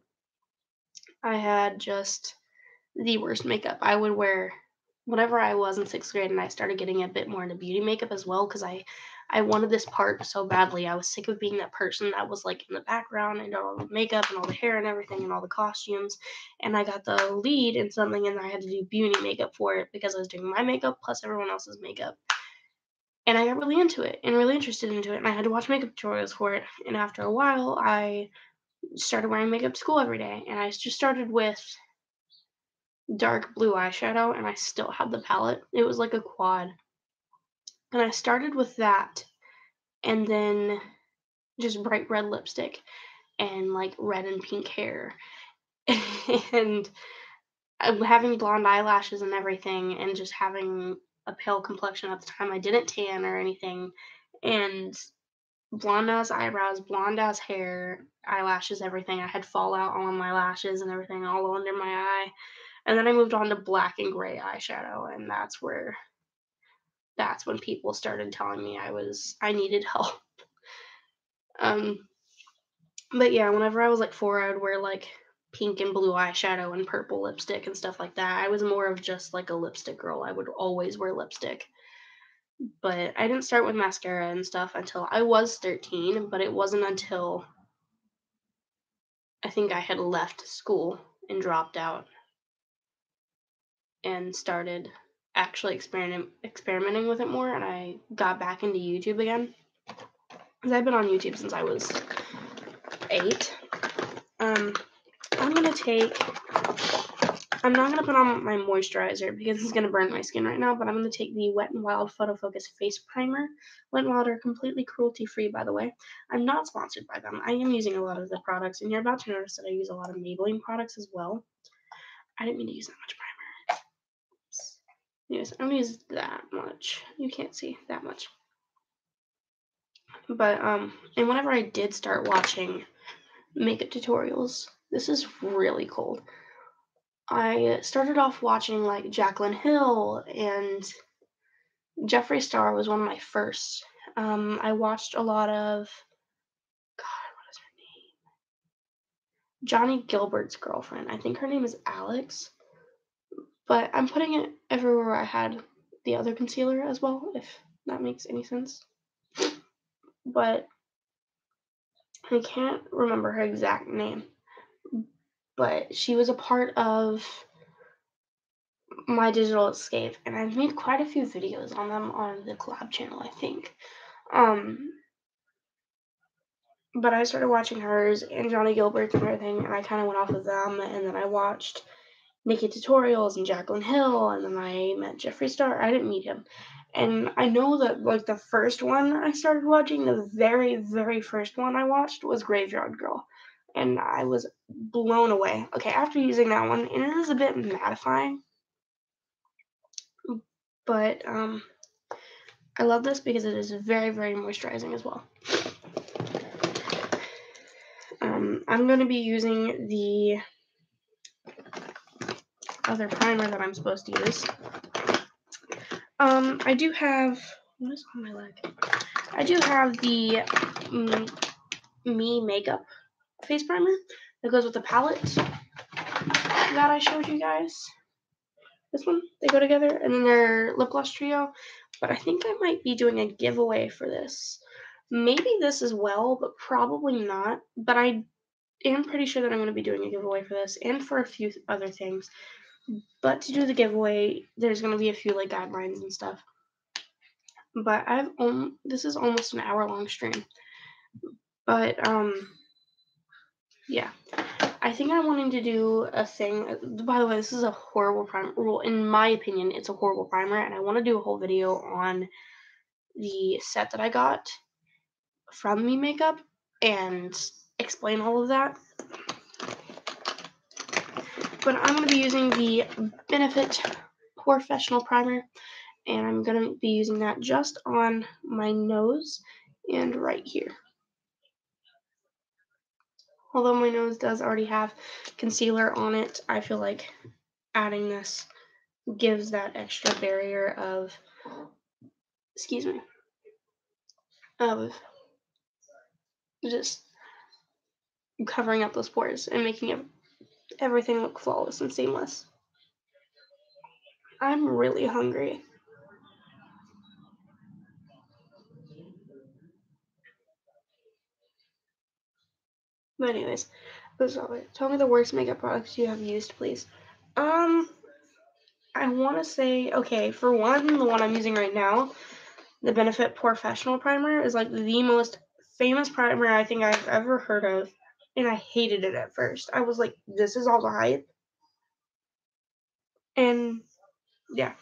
I had just the worst makeup. I would wear whenever I was in sixth grade and I started getting a bit more into beauty makeup as well because I I wanted this part so badly. I was sick of being that person that was like in the background and all the makeup and all the hair and everything and all the costumes. And I got the lead in something and I had to do beauty makeup for it because I was doing my makeup plus everyone else's makeup and I got really into it and really interested into it. And I had to watch makeup tutorials for it. And after a while, I started wearing makeup to school every day. And I just started with dark blue eyeshadow, and I still had the palette. It was like a quad. And I started with that, and then just bright red lipstick and like red and pink hair. and uh, having blonde eyelashes and everything, and just having a pale complexion at the time. I didn't tan or anything. And blonde ass eyebrows, blonde ass hair, eyelashes, everything. I had fallout on my lashes and everything all under my eye. And then I moved on to black and gray eyeshadow, and that's where that's when people started telling me I was I needed help. Um but yeah, whenever I was like four, I would wear like pink and blue eyeshadow and purple lipstick and stuff like that. I was more of just like a lipstick girl. I would always wear lipstick. But I didn't start with mascara and stuff until I was 13, but it wasn't until I think I had left school and dropped out and started actually experiment, experimenting with it more and I got back into YouTube again. Cuz I've been on YouTube since I was 8. Um I'm gonna take. I'm not gonna put on my moisturizer because it's gonna burn my skin right now, but I'm gonna take the Wet n Wild Photo Focus Face Primer. Wet n Wild are completely cruelty free, by the way. I'm not sponsored by them. I am using a lot of the products, and you're about to notice that I use a lot of Maybelline products as well. I didn't mean to use that much primer. Yes, I'm gonna use that much. You can't see that much. But um, and whenever I did start watching makeup tutorials, this is really cold. I started off watching like Jaclyn Hill and Jeffree Star was one of my first. Um, I watched a lot of God, what is her name? Johnny Gilbert's girlfriend. I think her name is Alex. But I'm putting it everywhere I had the other concealer as well, if that makes any sense. But I can't remember her exact name. But she was a part of my digital escape and I've made quite a few videos on them on the collab channel, I think. Um but I started watching hers and Johnny Gilbert and everything and I kind of went off of them and then I watched Nikkie Tutorials and Jaclyn Hill, and then I met Jeffree Star. I didn't meet him. And I know that like the first one I started watching, the very, very first one I watched was Graveyard Girl. And I was blown away. Okay, after using that one, it is a bit mattifying. But um I love this because it is very, very moisturizing as well. Um, I'm going to be using the other primer that I'm supposed to use. Um, I do have, what is on my leg? I do have the mm, Me Makeup face primer that goes with the palette that I showed you guys. This one, they go together, and then their lip gloss trio. But I think I might be doing a giveaway for this. Maybe this as well, but probably not. But I am pretty sure that I'm going to be doing a giveaway for this and for a few other things. But to do the giveaway, there's gonna be a few like guidelines and stuff. But I've um, this is almost an hour long stream. But um, yeah, I think I wanted to do a thing. By the way, this is a horrible primer. Well, in my opinion, it's a horrible primer, and I want to do a whole video on the set that I got from Me Makeup and explain all of that but I'm going to be using the Benefit POREfessional Primer, and I'm going to be using that just on my nose and right here. Although my nose does already have concealer on it, I feel like adding this gives that extra barrier of, excuse me, of just covering up those pores and making it everything look flawless and seamless. I'm really hungry. But anyways, tell me the worst makeup products you have used, please. Um, I want to say, okay, for one, the one I'm using right now, the Benefit POREfessional Primer is like the most famous primer I think I've ever heard of and I hated it at first. I was like, this is all the hype. And yeah.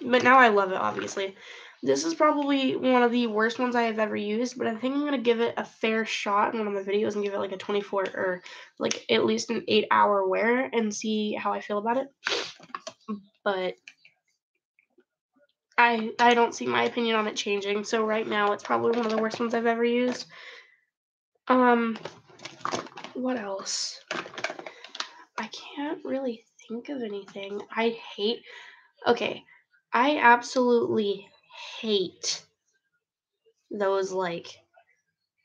But now I love it, obviously. This is probably one of the worst ones I have ever used, but I think I'm going to give it a fair shot in one of my videos and give it like a 24 or like at least an 8 hour wear and see how I feel about it. But I I don't see my opinion on it changing. So right now it's probably one of the worst ones I've ever used. Um what else? I can't really think of anything. I hate. Okay, I absolutely hate those like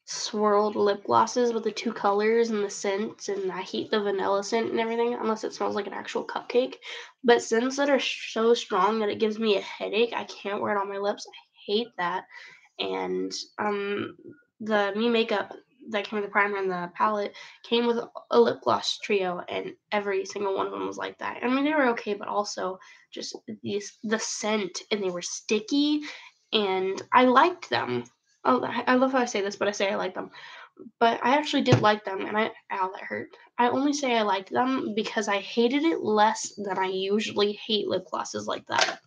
swirled lip glosses with the two colors and the scents and I hate the vanilla scent and everything unless it smells like an actual cupcake. But scents that are so strong that it gives me a headache, I can't wear it on my lips. I hate that. And um the Me Makeup that came with the primer and the palette came with a lip gloss trio, and every single one of them was like that. I mean, they were okay, but also just these the scent, and they were sticky, and I liked them. Oh, I love how I say this, but I say I like them. But I actually did like them, and I ow that hurt. I only say I liked them because I hated it less than I usually hate lip glosses like that.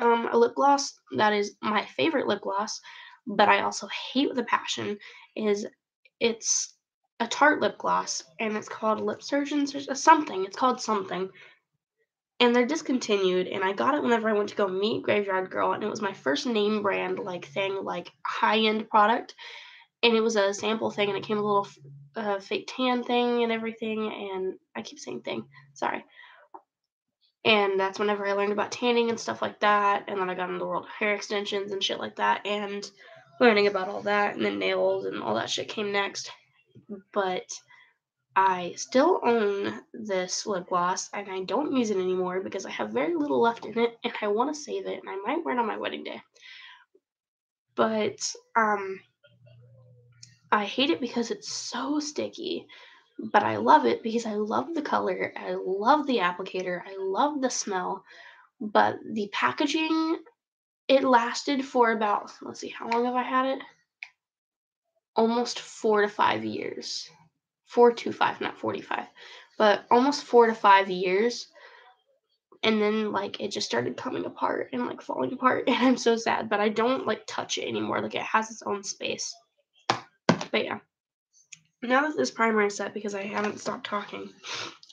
Um, a lip gloss that is my favorite lip gloss, but I also hate with a passion is it's a Tarte lip gloss and it's called LipSurgence or something. It's called something. and they're discontinued. And I got it whenever I went to go meet Graveyard Girl, and it was my first name brand like thing, like high end product. And it was a sample thing, and it came with a little uh, fake tan thing and everything. And I keep saying thing, sorry. And that's whenever I learned about tanning and stuff like that. And then I got into the world of hair extensions and shit like that. And learning about all that, and then nails and all that shit came next. But I still own this lip gloss and I don't use it anymore because I have very little left in it and I want to save it and I might wear it on my wedding day. But um I hate it because it's so sticky, but I love it because I love the color, I love the applicator, I love the smell, but the packaging it lasted for about let's see how long have I had it? Almost 4 to 5 years four to five, not 45, but almost four to five years. And then like it just started coming apart and like falling apart. And I'm so sad, but I don't like touch it anymore. Like it has its own space. But yeah. Now that this primer is set because I haven't stopped talking,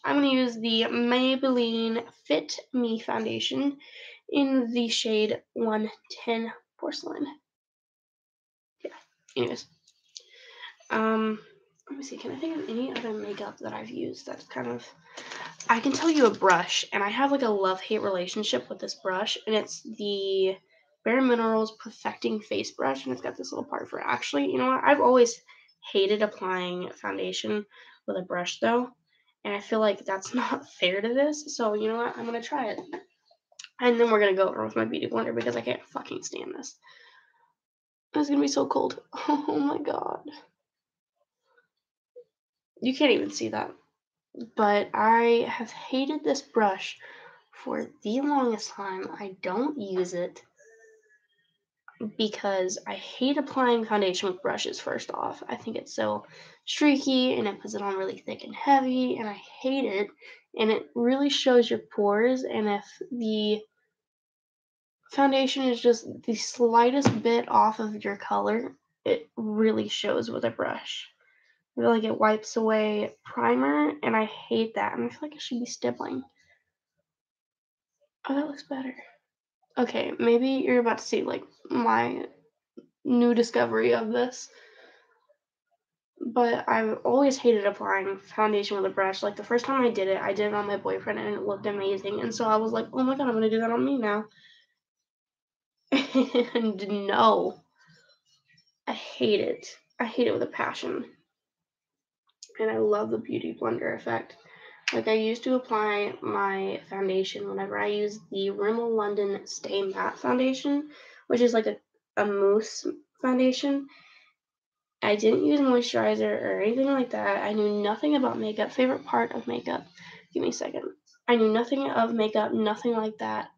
I'm going to use the Maybelline Fit Me foundation in the shade 110 Porcelain. Yeah, anyways. Um, let me see, can I think of any other makeup that I've used that's kind of I can tell you a brush, and I have like a love-hate relationship with this brush, and it's the Bare Minerals Perfecting Face Brush, and it's got this little part for. Actually, you know what? I've always hated applying foundation with a brush though, and I feel like that's not fair to this. So you know what? I'm gonna try it, and then we're gonna go over with my beauty blender because I can't fucking stand this. It's gonna be so cold. Oh my god. You can't even see that. But I have hated this brush for the longest time. I don't use it because I hate applying foundation with brushes, first off. I think it's so streaky and it puts it on really thick and heavy, and I hate it. And it really shows your pores. And if the foundation is just the slightest bit off of your color, it really shows with a brush. I feel like it wipes away primer, and I hate that. And I feel like it should be stippling. Oh, that looks better. Okay, maybe you're about to see like my new discovery of this. But I've always hated applying foundation with a brush. Like the first time I did it, I did it on my boyfriend and it looked amazing. And so I was like, oh my god, I'm gonna do that on me now. And no, I hate it. I hate it with a passion and I love the Beauty Blender effect. Like I used to apply my foundation whenever I use the Rimmel London Stay Matte Foundation, which is like a, a mousse foundation. I didn't use moisturizer or anything like that. I knew nothing about makeup. Favorite part of makeup? Give me a second. I knew nothing of makeup, nothing like that.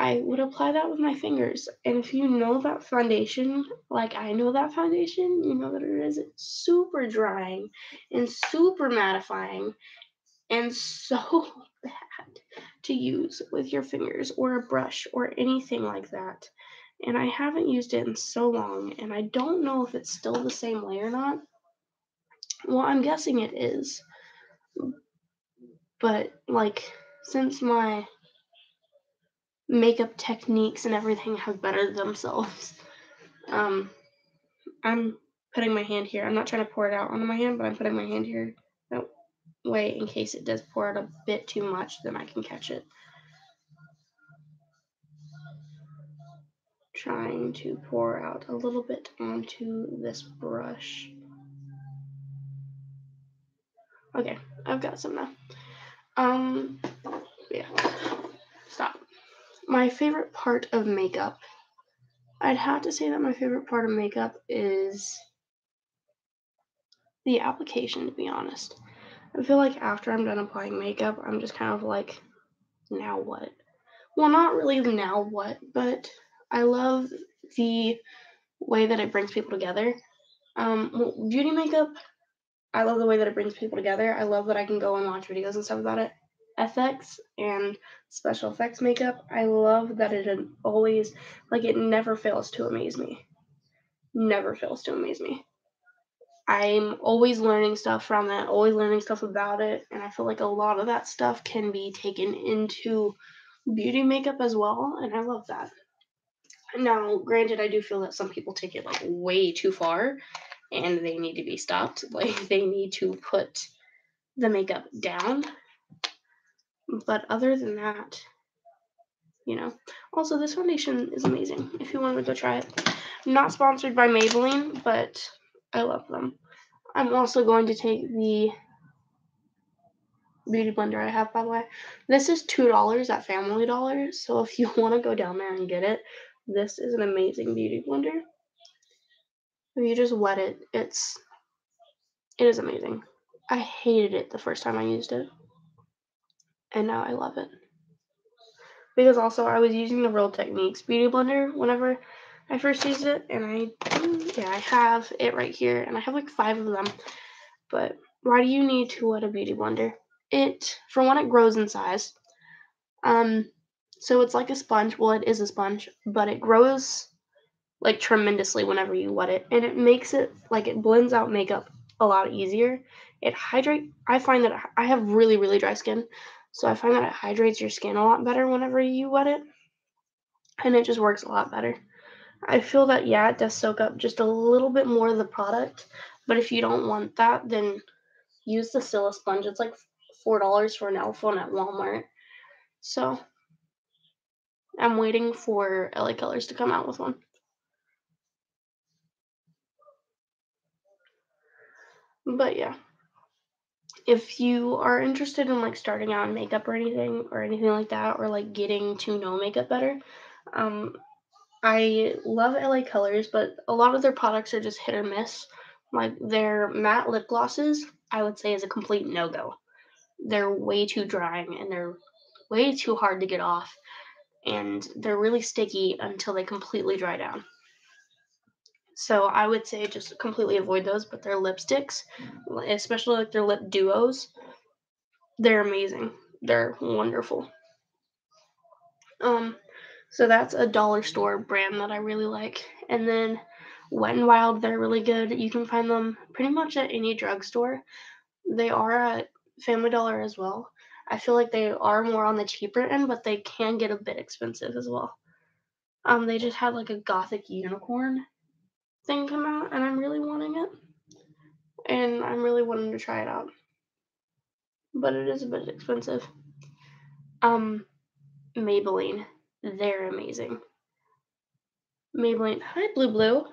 I would apply that with my fingers. And if you know that foundation, like I know that foundation, you know that it is super drying and super mattifying and so bad to use with your fingers or a brush or anything like that. And I haven't used it in so long, and I don't know if it's still the same way or not. Well, I'm guessing it is. But, like, since my makeup techniques and everything have bettered themselves. Um, I'm putting my hand here. I'm not trying to pour it out onto my hand, but I'm putting my hand here that way in case it does pour out a bit too much, then I can catch it. Trying to pour out a little bit onto this brush. Okay, I've got some now. Um, yeah. My favorite part of makeup. I'd have to say that my favorite part of makeup is the application, to be honest. I feel like after I'm done applying makeup, I'm just kind of like, now what? Well, not really now what, but I love the way that it brings people together. Um, well, beauty makeup, I love the way that it brings people together. I love that I can go and watch videos and stuff about it. FX and special effects makeup, I love that it always, like, it never fails to amaze me. Never fails to amaze me. I'm always learning stuff from it, always learning stuff about it, and I feel like a lot of that stuff can be taken into beauty makeup as well, and I love that. Now, granted, I do feel that some people take it like way too far and they need to be stopped. Like they need to put the makeup down. But other than that, you know. Also, this foundation is amazing. If you want to go try it. Not sponsored by Maybelline, but I love them. I'm also going to take the beauty blender I have, by the way. This is $2 at Family Dollar, so if you want to go down there and get it, this is an amazing beauty blender. If you just wet it, it's it is amazing. I hated it the first time I used it. And now I love it. Because also I was using the Real Techniques beauty blender whenever I first used it and I yeah, I have it right here and I have like 5 of them. But why do you need to wet a beauty blender? It for one it grows in size. Um so it's like a sponge. Well, it is a sponge, but it grows like tremendously whenever you wet it and it makes it like it blends out makeup a lot easier it hydrate i find that i have really really dry skin so i find that it hydrates your skin a lot better whenever you wet it and it just works a lot better. I feel that yeah it does soak up just a little bit more of the product but if you don't want that then use the Stila sponge. It's like four dollars for an elf one at walmart. So i'm waiting for la colors to come out with one. But yeah. If you are interested in like starting out in makeup or anything or anything like that or like getting to know makeup better, um I love LA Colors, but a lot of their products are just hit or miss. Like their matte lip glosses, I would say is a complete no-go. They're way too drying and they're way too hard to get off and they're really sticky until they completely dry down. So I would say just completely avoid those, but their lipsticks, especially like their lip duos, they're amazing. They're wonderful. Um, so that's a dollar store brand that I really like. And then Wet and Wild, they're really good. You can find them pretty much at any drugstore. They are at Family Dollar as well. I feel like they are more on the cheaper end, but they can get a bit expensive as well. Um, they just had like a gothic unicorn thing come out, and I'm really wanting it. And I'm really wanting to try it out. But it is a bit expensive. Um, Maybelline. They're amazing. Maybelline. Hi, Blue Blue.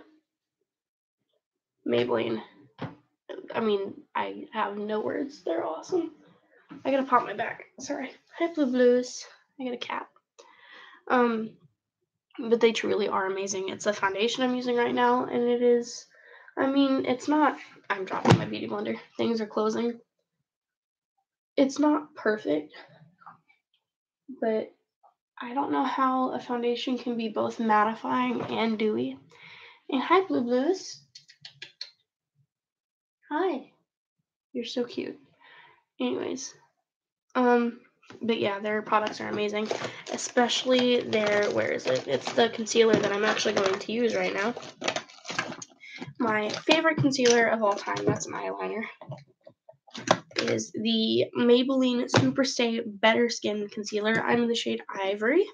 Maybelline. I mean, I have no words. They're awesome. I gotta pop my back. Sorry. Hi, Blue Blues. I got a cat. Um, but they truly are amazing. It's a foundation I'm using right now, and it is, I mean, it's not, I'm dropping my beauty blender. Things are closing. It's not perfect, but I don't know how a foundation can be both mattifying and dewy. And hi, Blue Blues. Hi. You're so cute. Anyways, um, but yeah, their products are amazing, especially their where is it? It's the concealer that I'm actually going to use right now. My favorite concealer of all time, that's an eyeliner, is the Maybelline Superstay Better Skin Concealer. I'm in the shade Ivory,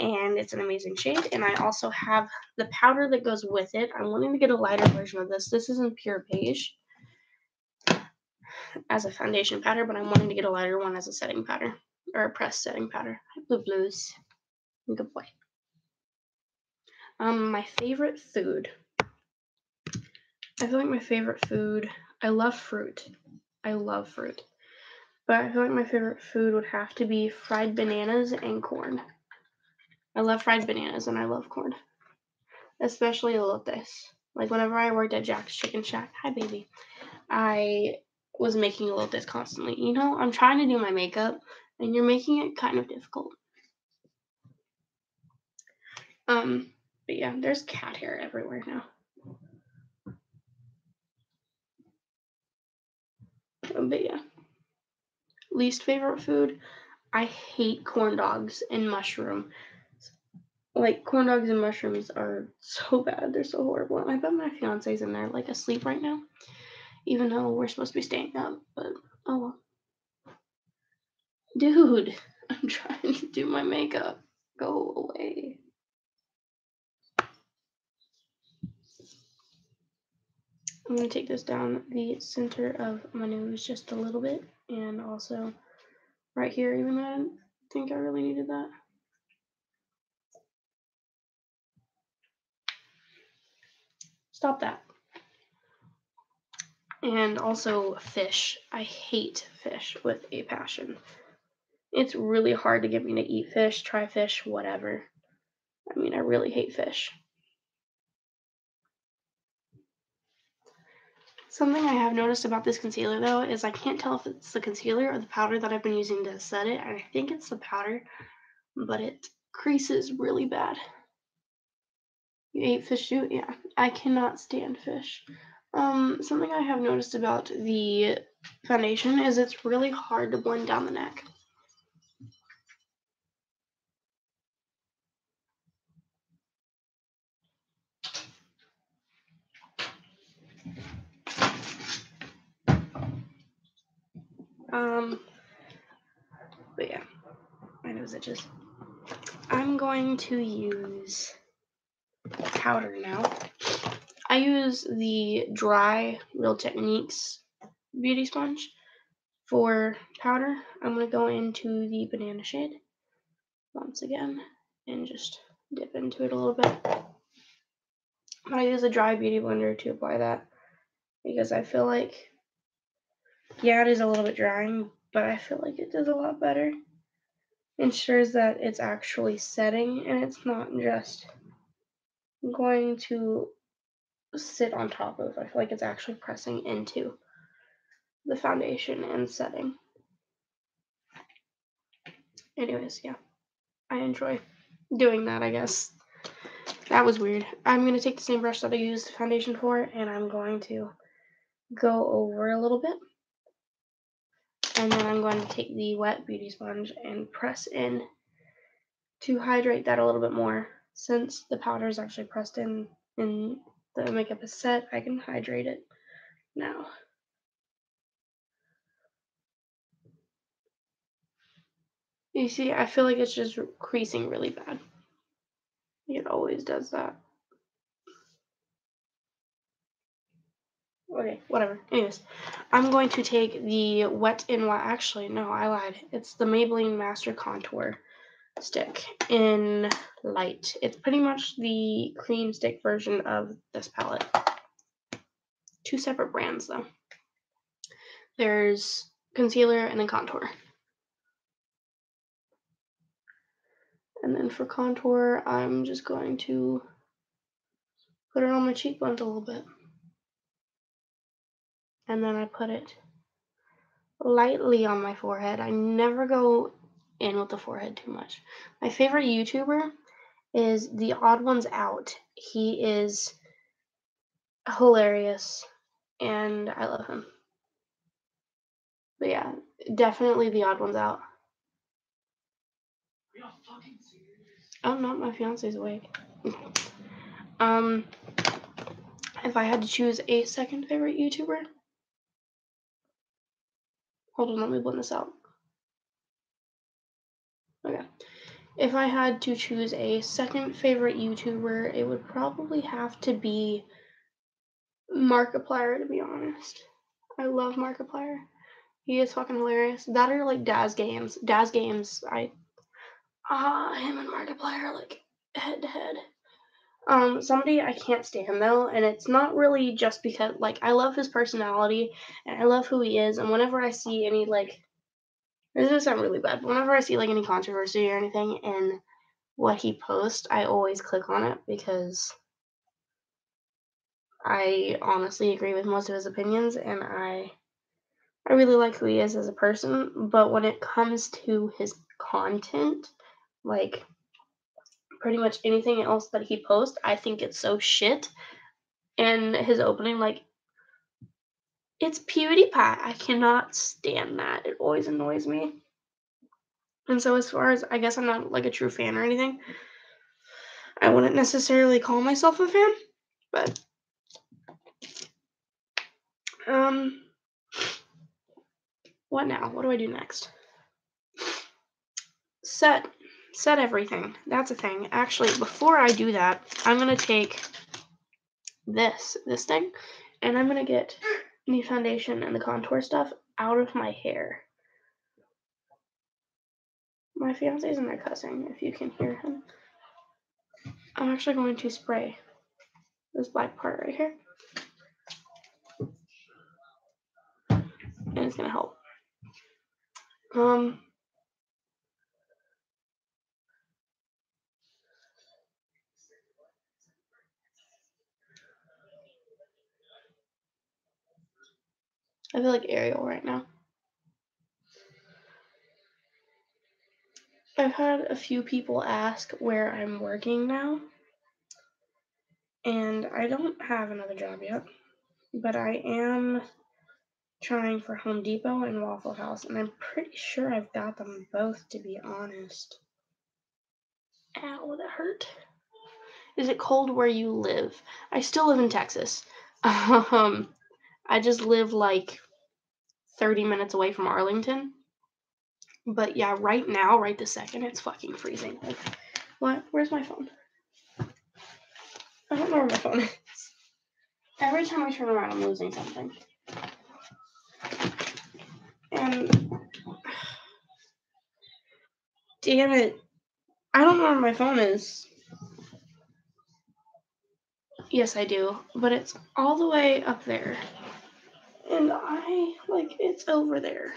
and it's an amazing shade. And I also have the powder that goes with it. I'm wanting to get a lighter version of this. This is in Pure Beige as a foundation powder, but I'm wanting to get a lighter one as a setting powder or a pressed setting powder. Blue blues. Good boy. Um, my favorite food. I feel like my favorite food. I love fruit. I love fruit. But I feel like my favorite food would have to be fried bananas and corn. I love fried bananas and I love corn. Especially a elotes. Like whenever I worked at Jack's Chicken Shack, hi baby, I was making a little bit constantly. You know, I'm trying to do my makeup and you're making it kind of difficult. Um, but yeah, there's cat hair everywhere now. But yeah. Least favorite food? I hate corn dogs and mushroom. Like corn dogs and mushrooms are so bad. They're so horrible. I bet my fiance's in there like asleep right now. Even though we're supposed to be staying up, but oh well. Dude, I'm trying to do my makeup. Go away. I'm going to take this down the center of my nose just a little bit and also right here, even though I didn't think I really needed that. Stop that. And also fish. I hate fish with a passion. It's really hard to get me to eat fish, try fish, whatever. I mean, I really hate fish. Something I have noticed about this concealer though is I can't tell if it's the concealer or the powder that I've been using to set it. And I think it's the powder, but it creases really bad. You ate fish too? Yeah. I cannot stand fish. Um, something I have noticed about the foundation is it's really hard to blend down the neck. Um, but yeah, my nose itches. I'm going to use powder now. I use the dry Real Techniques beauty sponge for powder. I'm going to go into the banana shade once again and just dip into it a little bit. But I use a dry beauty blender to apply that because I feel like yeah, it is a little bit drying, but I feel like it does a lot better. Ensures that it's actually setting and it's not just going to sit on top of. I feel like it's actually pressing into the foundation and setting. Anyways, yeah. I enjoy doing that, I guess. That was weird. I'm going to take the same brush that I used foundation for and I'm going to go over a little bit. And then I'm going to take the wet beauty sponge and press in to hydrate that a little bit more. Since the powder is actually pressed in and the makeup is set, I can hydrate it now. You see, I feel like it's just creasing really bad. It always does that. Okay, whatever. Anyways, I'm going to take the Wet n Wild. Actually, no, I lied. It's the Maybelline Master Contour stick in light. It's pretty much the cream stick version of this palette. Two separate brands, though. There's concealer and then contour. And then for contour, I'm just going to put it on my cheekbones a little bit and then I put it lightly on my forehead. I never go in with the forehead too much. My favorite YouTuber is The Odd Ones Out. He is hilarious and I love him. But yeah, definitely The Odd Ones Out. Oh no, my fiance's awake. um, if I had to choose a second favorite YouTuber, Hold on, let me blend this out. If I had to choose a second favorite YouTuber, it would probably have to be Markiplier, to be honest. I love Markiplier. He is fucking hilarious. That are like Daz Games. Daz Games, I. Ah, him and Markiplier, like, head to head. Um, somebody I can't stand though, and it's not really just because like I love his personality and I love who he is, and whenever I see any like this is sound really bad, but whenever I see like any controversy or anything in what he posts, I always click on it because I honestly agree with most of his opinions and I I really like who he is as a person, but when it comes to his content, like pretty much anything else that he posts, I think it's so shit. And his opening, like, it's PewDiePie. I cannot stand that. It always annoys me. And so, as far as I guess I'm not like a true fan or anything, I wouldn't necessarily call myself a fan, but Um, what now? What do I do next? Set, set everything. That's a thing. Actually, before I do that, I'm gonna take this, this thing, and I'm gonna get the foundation and the contour stuff out of my hair. My fiance's in there cussing, if you can hear him. I'm actually going to spray this black part right here. And it's gonna help. Um I feel like Ariel right now. I've had a few people ask where I'm working now. And I don't have another job yet, but I am trying for Home Depot and Waffle House, and I'm pretty sure I've got them both to be honest. Ow, that hurt. Is it cold where you live? I still live in Texas. Um, I just live like 30 minutes away from Arlington. But yeah, right now, right this second, it's fucking freezing. Like, what? Where's my phone? I don't know where my phone is. Every time I turn around, I'm losing something. And damn it, I don't know where my phone is. Yes, I do, but it's all the way up there. And I, like, it's over there.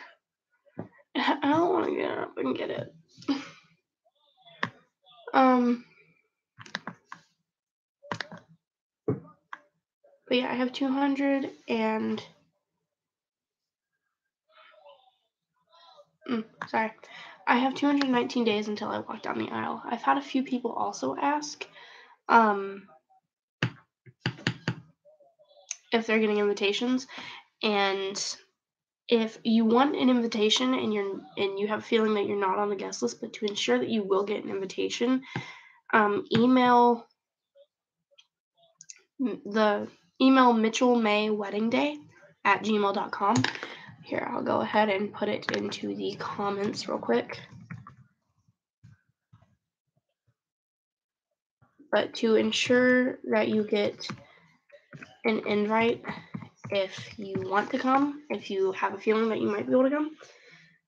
I don't want to get up and get it. um, but yeah, I have 200 and. Mm, sorry. I have 219 days until I walk down the aisle. I've had a few people also ask um, if they're getting invitations, and if you want an invitation and you're and you have a feeling that you're not on the guest list, but to ensure that you will get an invitation, um, email the email Mitchell May Wedding Day at gmail.com. Here, I'll go ahead and put it into the comments real quick. But to ensure that you get an invite, if you want to come, if you have a feeling that you might be able to come,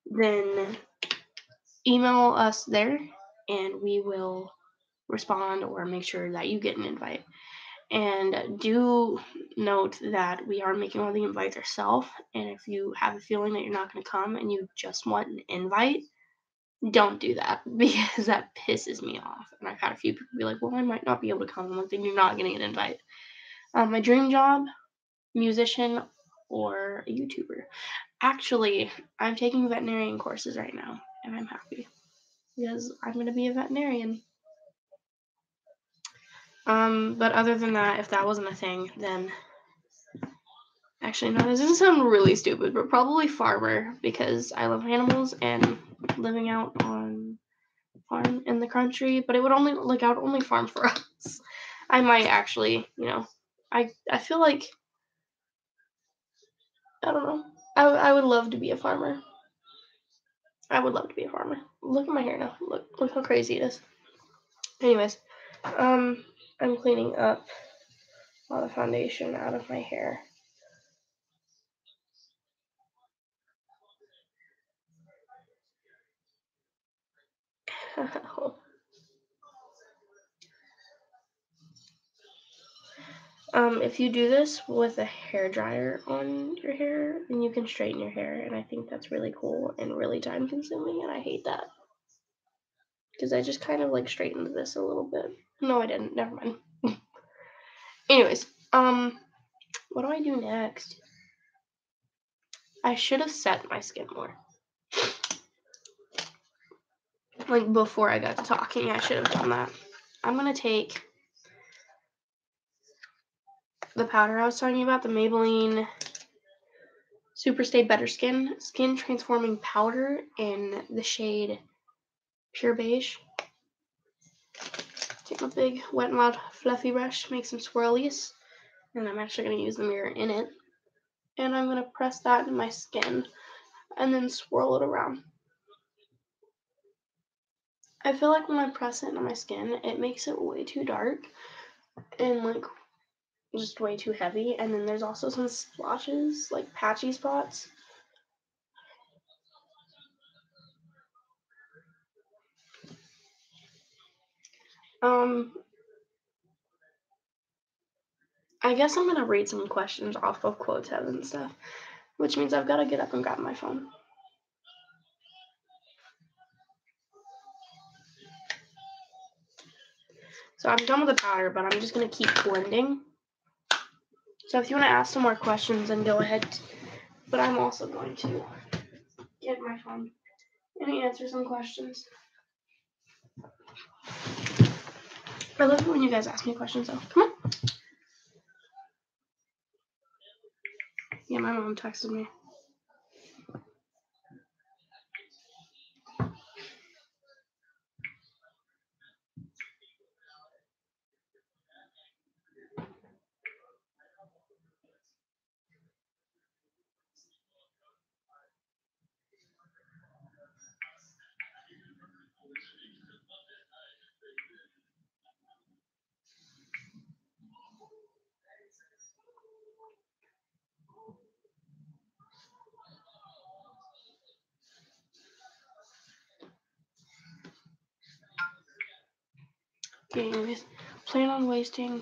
then email us there and we will respond or make sure that you get an invite. And do note that we are making all the invites ourselves. And if you have a feeling that you're not going to come and you just want an invite, don't do that because that pisses me off. And I've had a few people be like, well, I might not be able to come. I'm like, then you're not getting an invite. Um, my dream job musician or a YouTuber. Actually, I'm taking veterinarian courses right now, and I'm happy because I'm going to be a veterinarian. Um, but other than that, if that wasn't a thing, then actually, no, this doesn't sound really stupid, but probably farmer because I love animals and living out on farm in the country. But it would only like I would only farm for us. I might actually, you know, I I feel like I don't know. I, I would love to be a farmer. I would love to be a farmer. Look at my hair now. Look look how crazy it is. Anyways, um, I'm cleaning up all the foundation out of my hair. Um, if you do this with a hair dryer on your hair, then you can straighten your hair, and I think that's really cool and really time consuming, and I hate that. Because I just kind of like straightened this a little bit. No, I didn't. Never mind. Anyways, um, what do I do next? I should have set my skin more. Like before I got to talking, I should have done that. I'm gonna take the powder I was talking about, the Maybelline Super Stay Better Skin Skin Transforming Powder in the shade Pure Beige. Take my big Wet n Wild fluffy brush, make some swirlies, and I'm actually going to use the mirror in it. and I'm going to press that in my skin and then swirl it around. I feel like when I press it into my skin, it makes it way too dark and like just way too heavy. And then there's also some splotches, like patchy spots. Um, I guess I'm gonna read some questions off of Quotez and stuff, which means I've got to get up and grab my phone. So I'm done with the powder, but I'm just gonna keep blending. So if you want to ask some more questions, then go ahead. But I'm also going to get my phone and answer some questions. I love it when you guys ask me questions, though. Come on. Yeah, my mom texted me. Okay, anyways, plan on wasting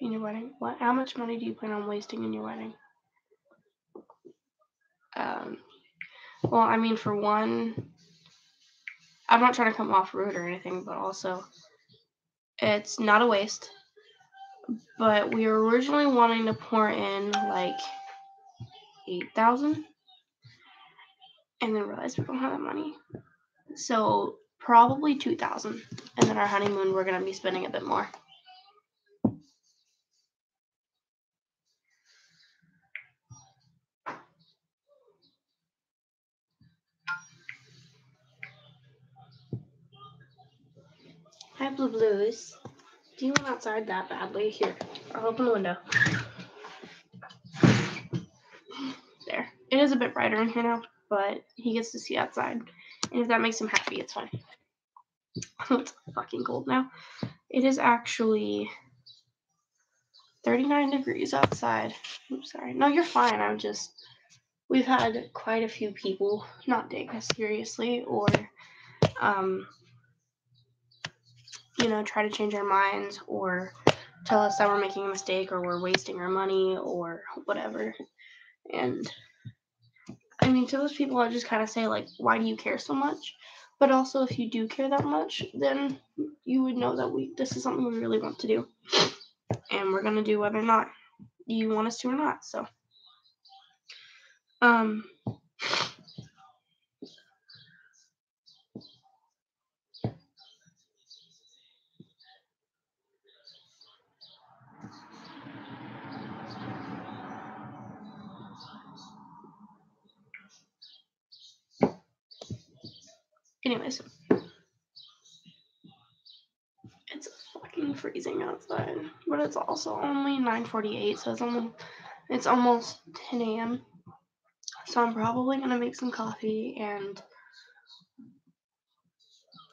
in your wedding. What? How much money do you plan on wasting in your wedding? Um, well, I mean, for one, I'm not trying to come off rude or anything, but also, it's not a waste. But we were originally wanting to pour in like eight thousand, and then realized we don't have that money. So probably 2000 and then our honeymoon we're going to be spending a bit more Hi, Blue Blues. Do you want outside that badly? Here, I'll open the window. There. It is a bit brighter in here now, but he gets to see outside. And if that makes him happy, it's fine. it's fucking cold now. It is actually 39 degrees outside. I'm sorry. No, you're fine. I'm just. We've had quite a few people not take us seriously or, um, you know, try to change our minds or tell us that we're making a mistake or we're wasting our money or whatever. And I mean, to those people, I just kind of say, like, why do you care so much? But also, if you do care that much, then you would know that we this is something we really want to do, and we're gonna do whether or not you want us to or not. So, um. Anyways, it's fucking freezing outside, but it's also only 9:48, so it's almost it's almost 10 a.m. So I'm probably gonna make some coffee and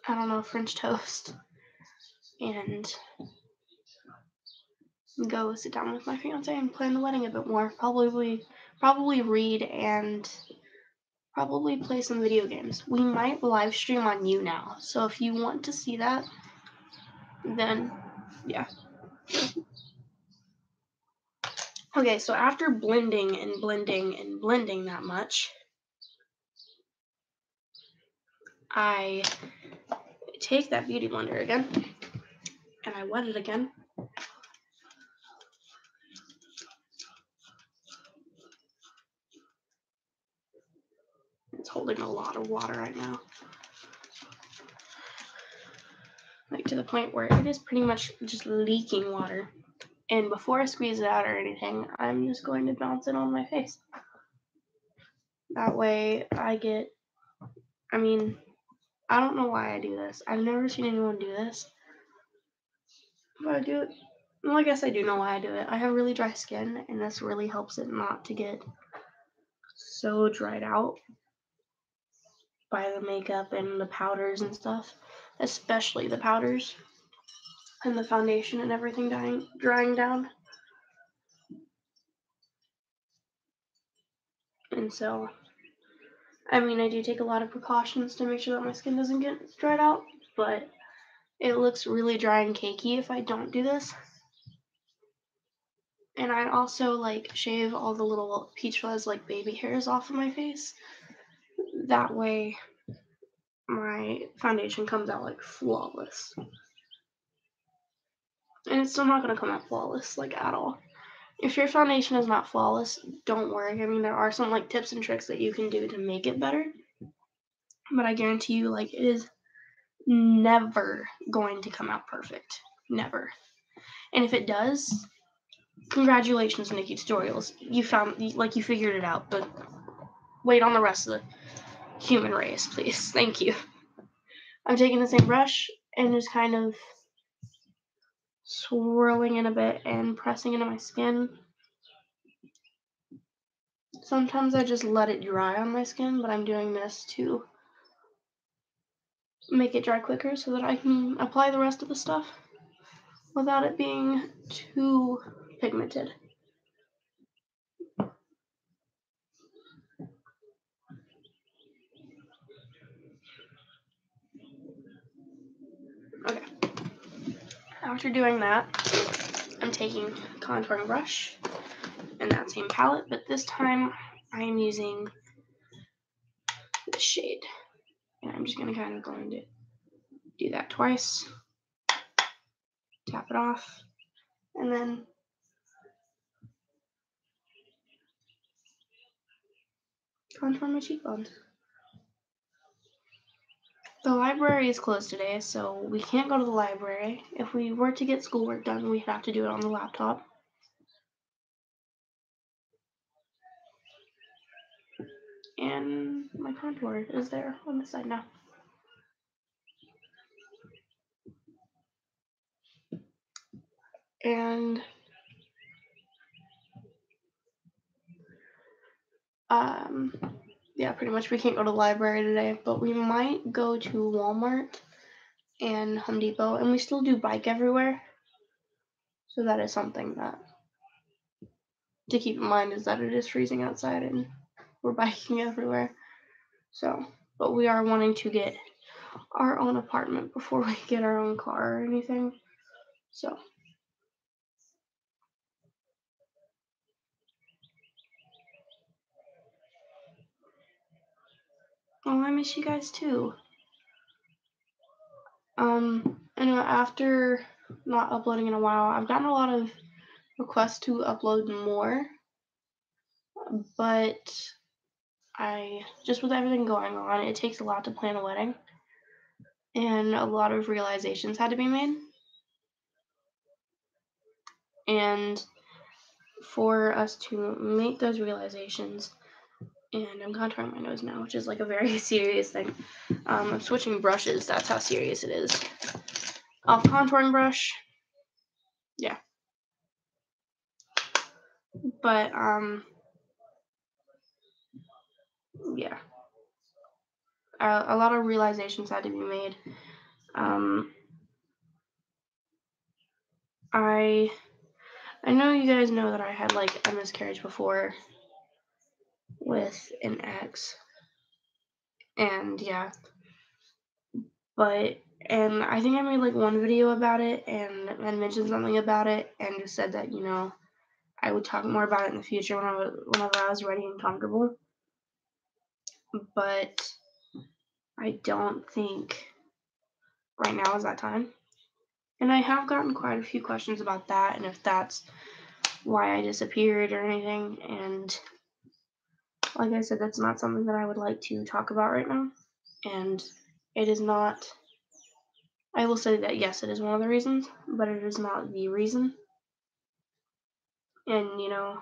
I don't know French toast and go sit down with my fiance and plan the wedding a bit more. Probably probably read and probably play some video games. We might live stream on YouNow. So if you want to see that, then yeah. Okay, so after blending and blending and blending that much, I take that beauty blender again and I wet it again It's holding a lot of water right now. Like to the point where it is pretty much just leaking water. And before I squeeze it out or anything, I'm just going to bounce it on my face. That way I get, I mean, I don't know why I do this. I've never seen anyone do this. But I do it Well, I guess I do know why I do it. I have really dry skin, and this really helps it not to get so dried out by the makeup and the powders and stuff, especially the powders and the foundation and everything dying, drying down. And so, I mean, I do take a lot of precautions to make sure that my skin doesn't get dried out, but it looks really dry and cakey if I don't do this. And I also like shave all the little peach fuzz like baby hairs off of my face. That way my foundation comes out like flawless. And it's still not going to come out flawless like at all. If your foundation is not flawless, don't worry. I mean, there are some like tips and tricks that you can do to make it better. But I guarantee you like it is never going to come out perfect. Never. And if it does, congratulations, NikkieTutorials. You found like you figured it out, but wait on the rest of the human race, please. Thank you. I'm taking the same brush and just kind of swirling it a bit and pressing into my skin. Sometimes I just let it dry on my skin, but I'm doing this to make it dry quicker so that I can apply the rest of the stuff without it being too pigmented. After doing that, I'm taking contouring brush and that same palette, but this time I am using this shade. And I'm just going to kind of go into do that twice, tap it off, and then contour my cheekbones. The library is closed today, so we can't go to the library. If we were to get schoolwork done, we'd have to do it on the laptop. And my contour is there on the side now. And um yeah, pretty much we can't go to the library today, but we might go to Walmart and Home Depot, and we still do bike everywhere. So that is something that to keep in mind is that it is freezing outside and we're biking everywhere. So, but we are wanting to get our own apartment before we get our own car or anything. So, Oh, I miss you guys too. Um, and after not uploading in a while, I've gotten a lot of requests to upload more, but I just with everything going on, it takes a lot to plan a wedding, and a lot of realizations had to be made. And for us to make those realizations, and I'm contouring my nose now, which is like a very serious thing. Um, I'm switching brushes. That's how serious it is. Off contouring brush. Yeah. But um, yeah. Uh, a lot of realizations had to be made. Um, I I know you guys know that I had like a miscarriage before with an ex. And yeah. But and I think I made like one video about it and and mentioned something about it and just said that, you know, I would talk more about it in the future I whenever I was ready and comfortable. But I don't think right now is that time. And I have gotten quite a few questions about that and if that's why I disappeared or anything and like I said, that's not something that I would like to talk about right now. And it is not, I will say that yes, it is one of the reasons, but it is not the reason. And, you know,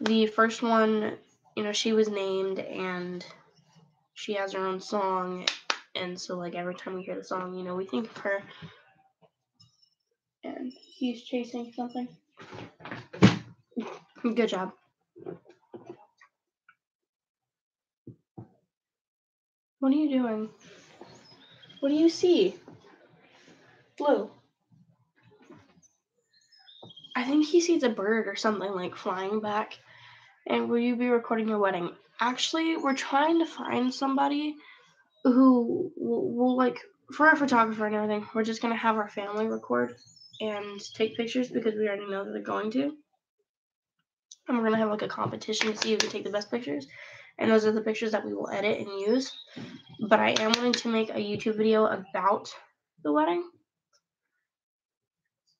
the first one, you know, she was named and she has her own song. And so, like, every time we hear the song, you know, we think of her. And He's chasing something. Good job. What are you doing? What do you see? Blue. I think he sees a bird or something like flying back. And will you be recording your wedding? Actually, we're trying to find somebody who will, will like for our photographer and everything. We're just gonna have our family record and take pictures because we already know that they're going to. And we're gonna have like a competition to see who can take the best pictures. And those are the pictures that we will edit and use. But I am wanting to make a YouTube video about the wedding.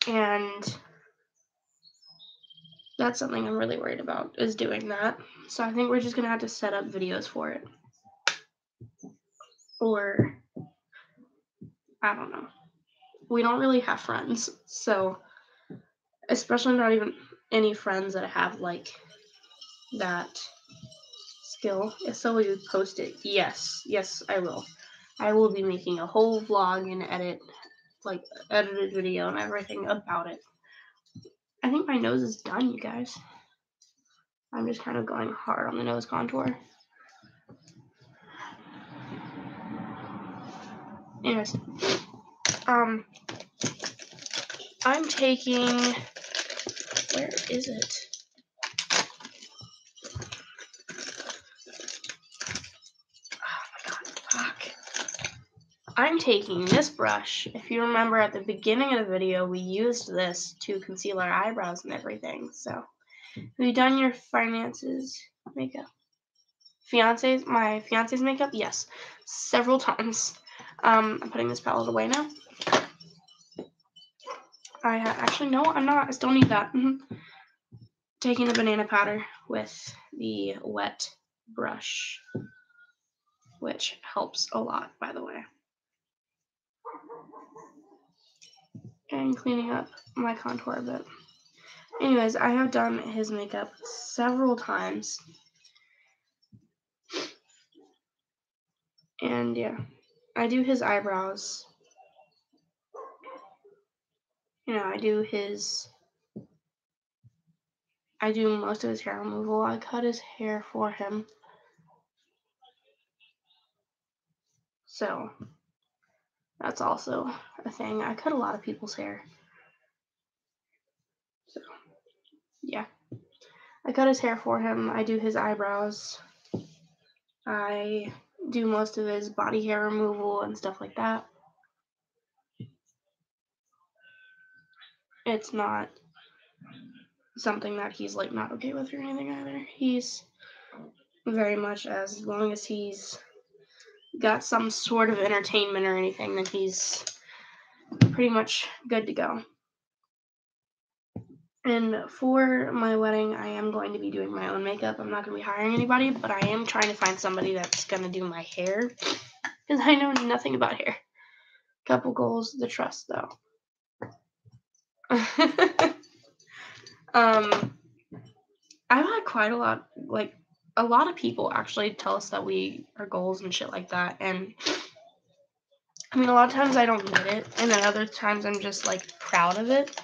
And that's something I'm really worried about is doing that. So I think we're just gonna have to set up videos for it. Or I don't know. We don't really have friends, so especially not even any friends that have like that skill. If so, we would post it. Yes, yes, I will. I will be making a whole vlog and edit, like edited video and everything about it. I think my nose is done, you guys. I'm just kind of going hard on the nose contour. Anyways, um, I'm taking, where is it? I'm taking this brush. If you remember at the beginning of the video, we used this to conceal our eyebrows and everything. So, have you done your finances makeup? Fiance's, my fiance's makeup? Yes, several times. Um, I'm putting this palette away now. I actually, no, I'm not. I still need that. Mm-hmm. Taking the banana powder with the wet brush, which helps a lot, by the way. And cleaning up my contour a bit. Anyways, I have done his makeup several times. And yeah, I do his eyebrows. You know, I do his. I do most of his hair removal. I cut his hair for him. So, that's also a thing. I cut a lot of people's hair. So, yeah. I cut his hair for him. I do his eyebrows. I do most of his body hair removal and stuff like that. It's not something that he's like not okay with or anything either. He's very much as long as he's got some sort of entertainment or anything, then he's pretty much good to go. And for my wedding, I am going to be doing my own makeup. I'm not going to be hiring anybody, but I am trying to find somebody that's going to do my hair because I know nothing about hair. Couple goals, the trust though. um, I've had quite a lot, like a lot of people actually tell us that we are goals and shit like that. And I mean, a lot of times I don't get it, and then other times I'm just like proud of it.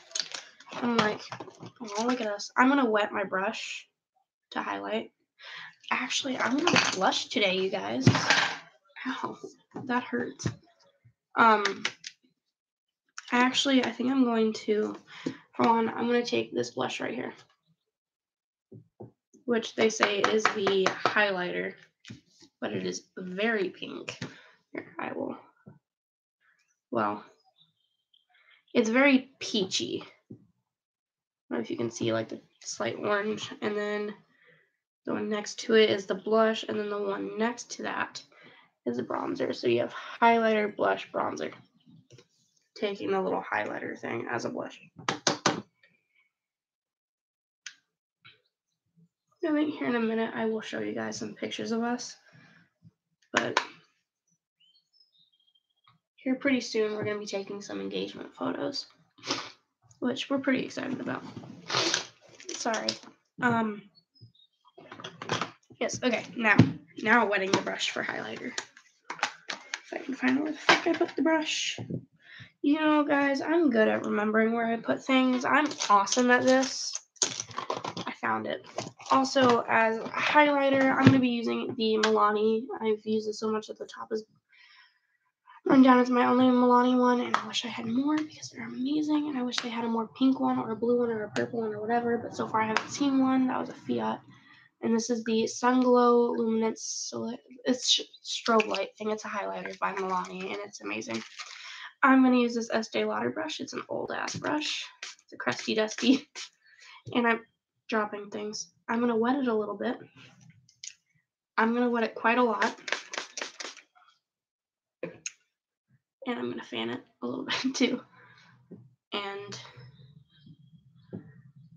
I'm like, oh, look at us. I'm gonna wet my brush to highlight. Actually, I'm gonna blush today, you guys. Ow, that hurts. Um, I actually, I think I'm going to, hold on, I'm gonna take this blush right here which they say is the highlighter, but it is very pink. Here, I will. Well, it's very peachy. I don't know if you can see like the slight orange, and then the one next to it is the blush, and then the one next to that is the bronzer. So you have highlighter, blush, bronzer. Taking the little highlighter thing as a blush. I think here in a minute I will show you guys some pictures of us. But here pretty soon we're going to be taking some engagement photos, which we're pretty excited about. Sorry. Um. Yes, okay, now, now wetting the brush for highlighter. If I can find where the fuck I put the brush. You know, guys, I'm good at remembering where I put things. I'm awesome at this. I found it. Also, as a highlighter, I'm going to be using the Milani. I've used it so much that the top is run down as my only Milani one, and I wish I had more because they're amazing. And I wish they had a more pink one or a blue one or a purple one or whatever. But so far, I haven't seen one. That was a Fiat. And this is the Sunglow Luminance. So it's strobe light thing. It's a highlighter by Milani, and it's amazing. I'm going to use this Estee Lauder brush. It's an old ass brush. It's a crusty dusty. And I'm dropping things. I'm going to wet it a little bit. I'm going to wet it quite a lot. And I'm going to fan it a little bit too. And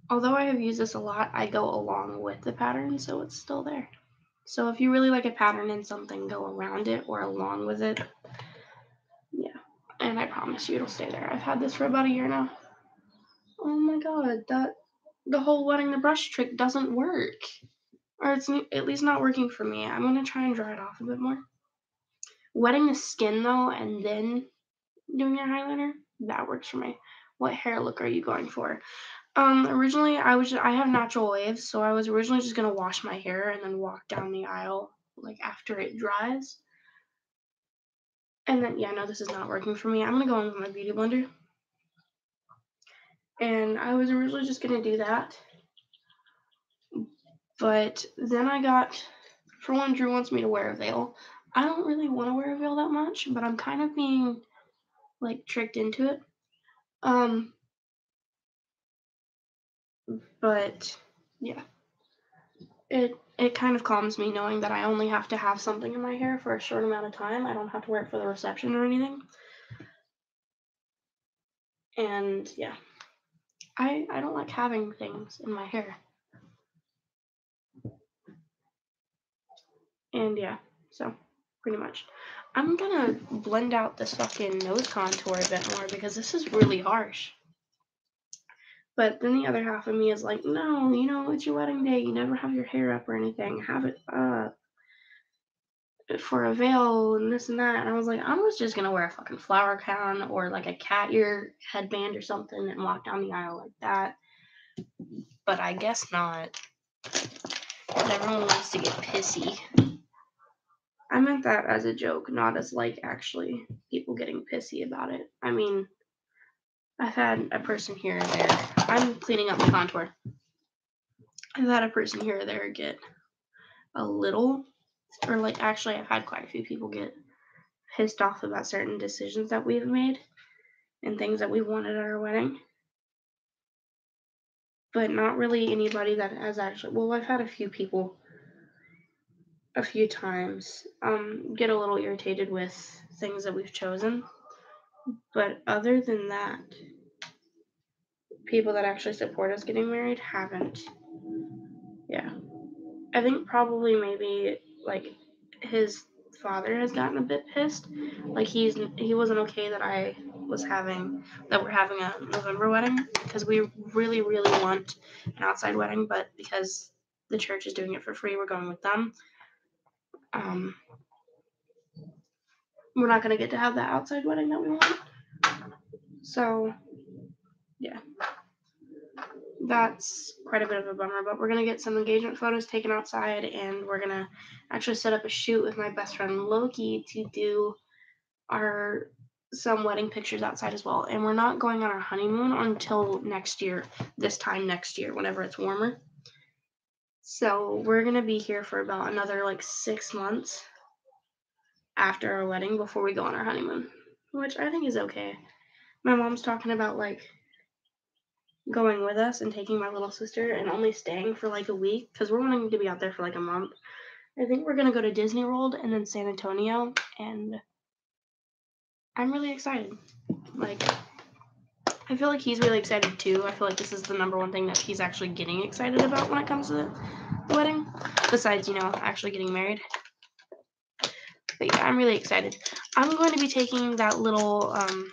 although I have used this a lot, I go along with the pattern, so it's still there. So if you really like a pattern and something, go around it or along with it. Yeah, and I promise you it'll stay there. I've had this for about a year now. Oh my god, that the whole wetting the brush trick doesn't work. Or it's at least not working for me. I'm going to try and dry it off a bit more. Wetting the skin though and then doing your highlighter, that works for me. What hair look are you going for? Um, originally I was just, I have natural waves, so I was originally just gonna wash my hair and then walk down the aisle like after it dries. And then yeah, no, this is not working for me. I'm gonna go in with my beauty blender. And I was originally just gonna do that. But then I got for one, Drew wants me to wear a veil. I don't really want to wear a veil that much, but I'm kind of being like tricked into it. Um but yeah. It it kind of calms me knowing that I only have to have something in my hair for a short amount of time. I don't have to wear it for the reception or anything. And yeah. I I don't like having things in my hair. And yeah, so pretty much. I'm gonna blend out this fucking nose contour a bit more because this is really harsh. But then the other half of me is like, no, you know, it's your wedding day. You never have your hair up or anything. Have it up for a veil and this and that. And I was like, I was just gonna wear a fucking flower crown or like a cat ear headband or something and walk down the aisle like that. But I guess not. everyone wants to get pissy. I meant that as a joke, not as like actually people getting pissy about it. I mean, I've had a person here or there. I'm cleaning up the contour. I've had a person here or there get a little, or like actually, I've had quite a few people get pissed off about certain decisions that we've made and things that we wanted at our wedding. But not really anybody that has actually, well, I've had a few people a few times um, get a little irritated with things that we've chosen. But other than that, people that actually support us getting married haven't. Yeah. I think probably maybe like his father has gotten a bit pissed. Like he's he wasn't okay that I was having that we're having a November wedding because we really really want an outside wedding, but because the church is doing it for free, we're going with them um, we're not going to get to have that outside wedding that we want. So, yeah. That's quite a bit of a bummer, but we're going to get some engagement photos taken outside and we're going to actually set up a shoot with my best friend Loki to do our some wedding pictures outside as well. And we're not going on our honeymoon until next year, this time next year, whenever it's warmer. So we're gonna be here for about another like six months after our wedding before we go on our honeymoon, which I think is okay. My mom's talking about like going with us and taking my little sister and only staying for like a week because we're wanting to be out there for like a month. I think we're gonna go to Disney World and then San Antonio, and I'm really excited. Like, I feel like he's really excited too. I feel like this is the number one thing that he's actually getting excited about when it comes to the wedding, besides, you know, actually getting married. But yeah, I'm really excited. I'm going to be taking that little um,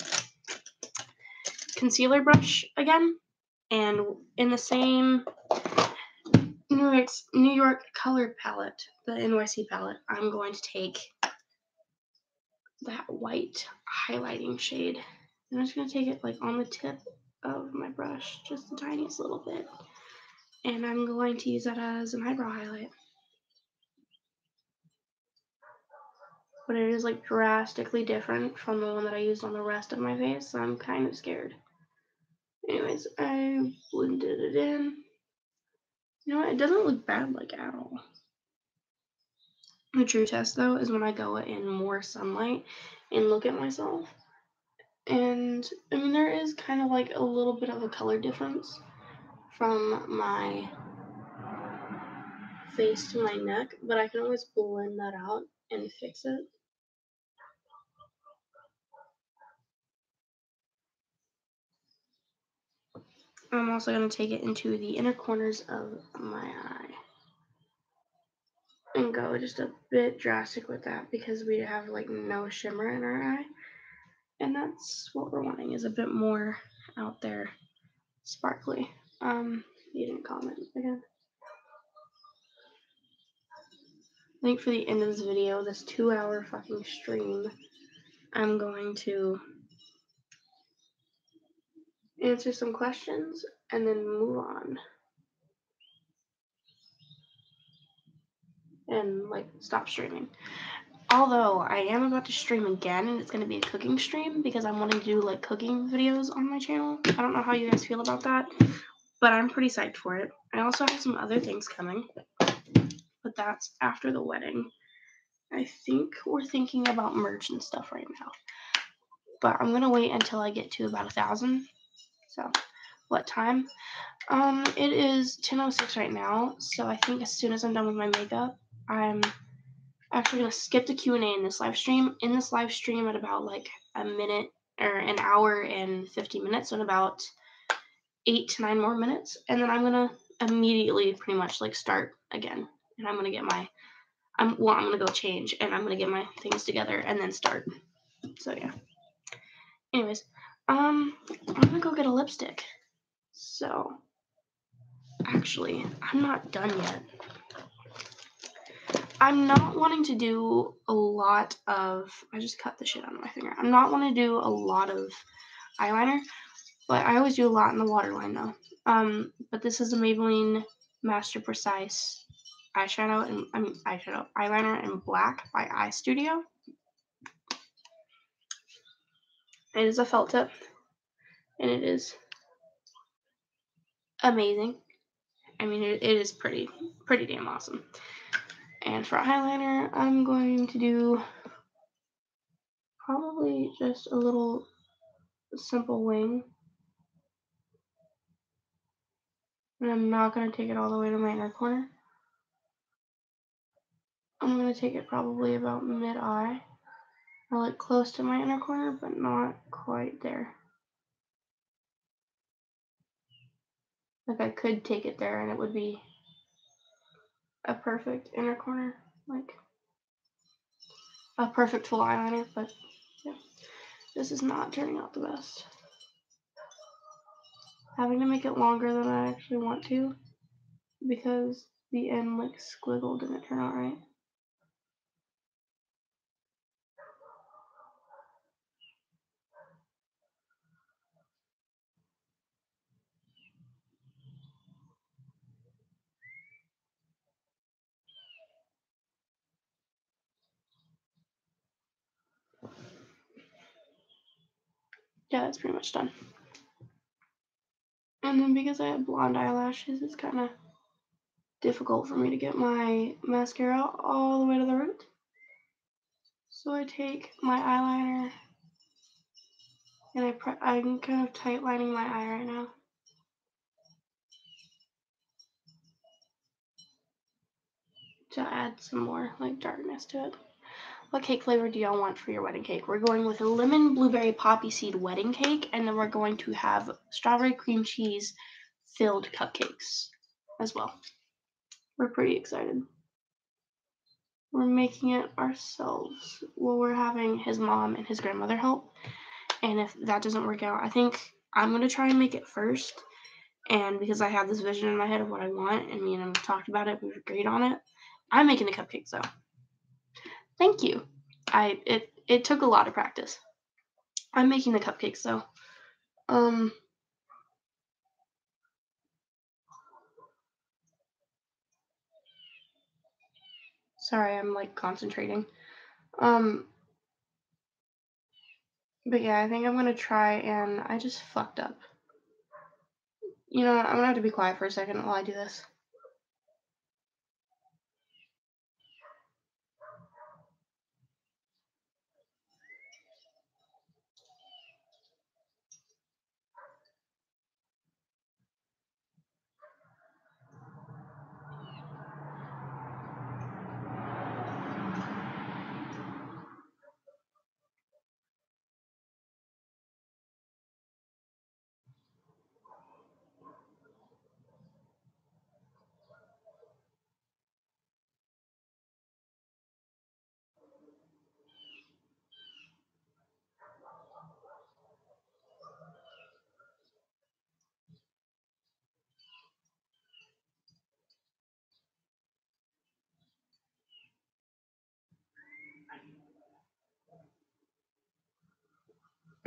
concealer brush again, and in the same New York, New York color palette, the NYC palette, I'm going to take that white highlighting shade I'm just going to take it like on the tip of my brush, just the tiniest little bit. And I'm going to use that as an eyebrow highlight. But it is like drastically different from the one that I used on the rest of my face, so I'm kind of scared. Anyways, I blended it in. You know what? It doesn't look bad like at all. The true test though is when I go in more sunlight and look at myself. And I mean, there is kind of like a little bit of a color difference from my face to my neck, but I can always blend that out and fix it. I'm also going to take it into the inner corners of my eye and go just a bit drastic with that because we have like no shimmer in our eye. And that's what we're wanting is a bit more out there sparkly. Um, you didn't comment again. I think for the end of this video, this two hour fucking stream, I'm going to answer some questions and then move on. And like stop streaming. Although I am about to stream again and it's going to be a cooking stream because I'm wanting to do like cooking videos on my channel. I don't know how you guys feel about that, but I'm pretty psyched for it. I also have some other things coming, but that's after the wedding. I think we're thinking about merch and stuff right now. But I'm to wait until I get to about a thousand so, what time? Um, it is 10:06 right now. So I think as soon as I'm done with my makeup, I'm actually gonna skip the Q and A in this live stream. In this live stream, at about like a minute or an hour and 50 minutes, so in about eight to nine more minutes, and then I'm gonna immediately pretty much like start again, and I'm gonna get my I'm well, I'm gonna go change, and I'm gonna get my things together, and then start. So yeah. Anyways, um, I'm gonna go get a lipstick. So, actually, I'm not done yet. I'm not wanting to do a lot of. I just cut the shit out of my finger. I'm not wanting to do a lot of eyeliner, but I always do a lot in the waterline though. Um, but this is a Maybelline Master Precise eyeshadow and I mean eyeshadow eyeliner in black by Eye Studio. It is a felt tip, and it is amazing. I mean, it, it is pretty, pretty damn awesome. And for eyeliner, I'm going to do probably just a little simple wing. And I'm not going to take it all the way to my inner corner. I'm going to take it probably about mid-eye like close to my inner corner, but not quite there. Like I could take it there and it would be a perfect inner corner, like a perfect full eyeliner, but yeah, this is not turning out the best. Having to make it longer than I actually want to because the end like squiggle didn't turn out right. Yeah, that's pretty much done. And then because I have blonde eyelashes, it's kind of difficult for me to get my mascara all the way to the root. So I take my eyeliner and I pre- I'm kind of tight lining my eye right now. To add some more like darkness to it. What cake flavor do y'all want for your wedding cake? We're going with a lemon blueberry poppy seed wedding cake, and then we're going to have strawberry cream cheese filled cupcakes as well. We're pretty excited. We're making it ourselves. Well, we're having his mom and his grandmother help. And if that doesn't work out, I think I'm going to try and make it first. And because I have this vision in my head of what I want, and me and him talked about it, we've agreed on it. I'm making the cupcakes though. Thank you. I it it took a lot of practice. I'm making the cupcakes though. Um. Sorry, I'm like concentrating. Um. But yeah, I think I'm gonna try and I just fucked up. You know, I'm gonna have to be quiet for a second while I do this.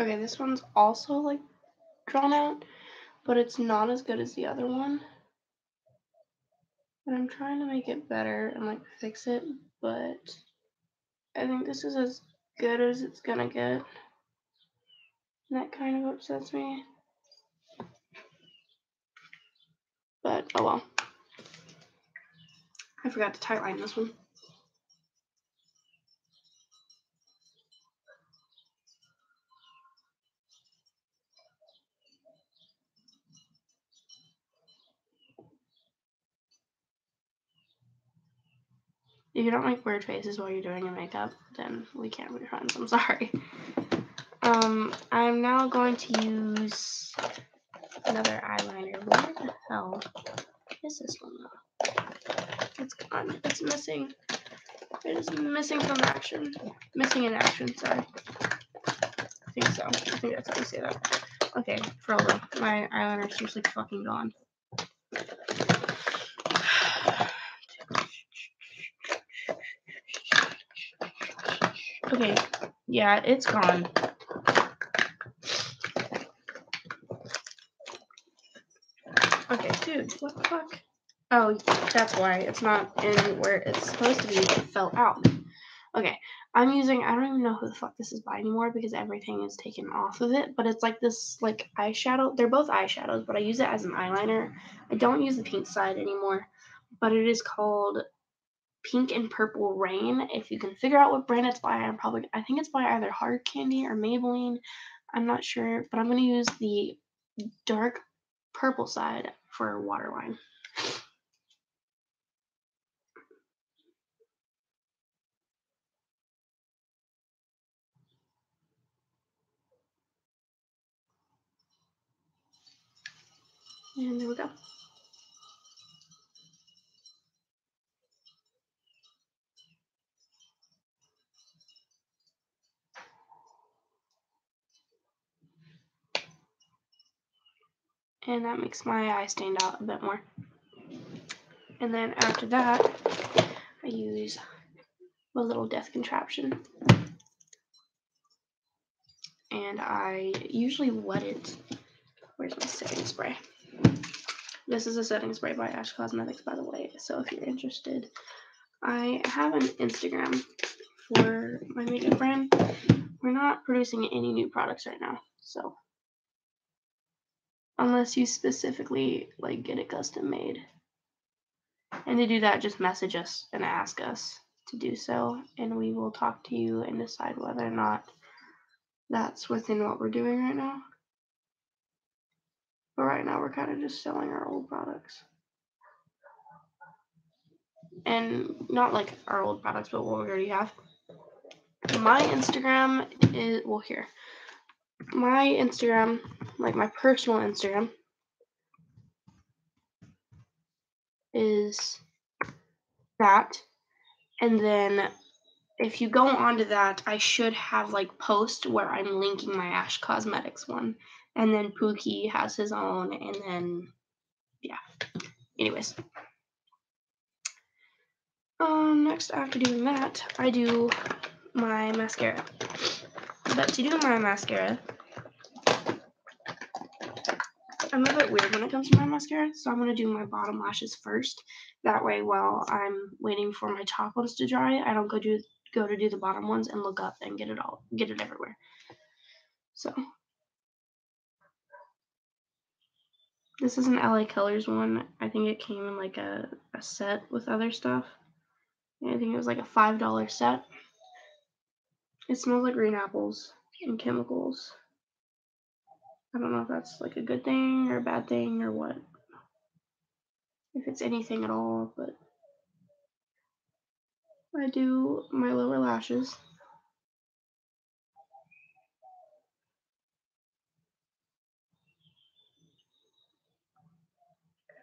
Okay, this one's also like drawn out, but it's not as good as the other one. And I'm trying to make it better and like fix it, but I think this is as good as it's gonna get. And that kind of upsets me. But oh well. I forgot to tightline this one. If you don't make weird faces while you're doing your makeup, then we can't be friends. I'm sorry. Um, I'm now going to use another eyeliner. Where the hell is this one though? It's gone. It's missing. It is missing from action. Missing in action, sorry. I think so. I think that's how you say that. Okay, though. My eyeliner is seriously fucking gone. Okay, yeah, it's gone. Okay, dude, what the fuck? Oh, that's why it's not in where it's supposed to be. It fell out. Okay, I'm using, I don't even know who the fuck this is by anymore because everything is taken off of it, but it's like this, like, eyeshadow. They're both eyeshadows, but I use it as an eyeliner. I don't use the pink side anymore, but it is called Pink and Purple Rain. If you can figure out what brand it's by, I'm probably I think it's by either Hard Candy or Maybelline. I'm not sure, but I'm gonna use the dark purple side for waterline. And there we go. And that makes my eye stand out a bit more. And then after that, I use a little death contraption. And I usually wet it. Where's my setting spray? This is a setting spray by Ash Cosmetics, by the way. So if you're interested, I have an Instagram for my makeup brand. We're not producing any new products right now, so unless you specifically like get it custom made. And to do that, just message us and ask us to do so, and we will talk to you and decide whether or not that's within what we're doing right now. But right now, we're kind of just selling our old products. And not like our old products, but what we already have. My Instagram is, well, here my Instagram, like my personal Instagram, is that. And then if you go onto that, I should have like post where I'm linking my Ash Cosmetics one. And then Pookie has his own. And then, yeah. Anyways. Um, next, after doing that, I do my mascara. But to do my mascara, I'm a bit weird when it comes to my mascara, so I'm going to do my bottom lashes first. That way, while I'm waiting for my top ones to dry, I don't go do go to do the bottom ones and look up and get it all get it everywhere. So this is an LA Colors one. I think it came in like a, a set with other stuff. I think it was like a five dollar set. It smells like green apples and chemicals. I don't know if that's like a good thing or a bad thing or what. If it's anything at all, but I do my lower lashes.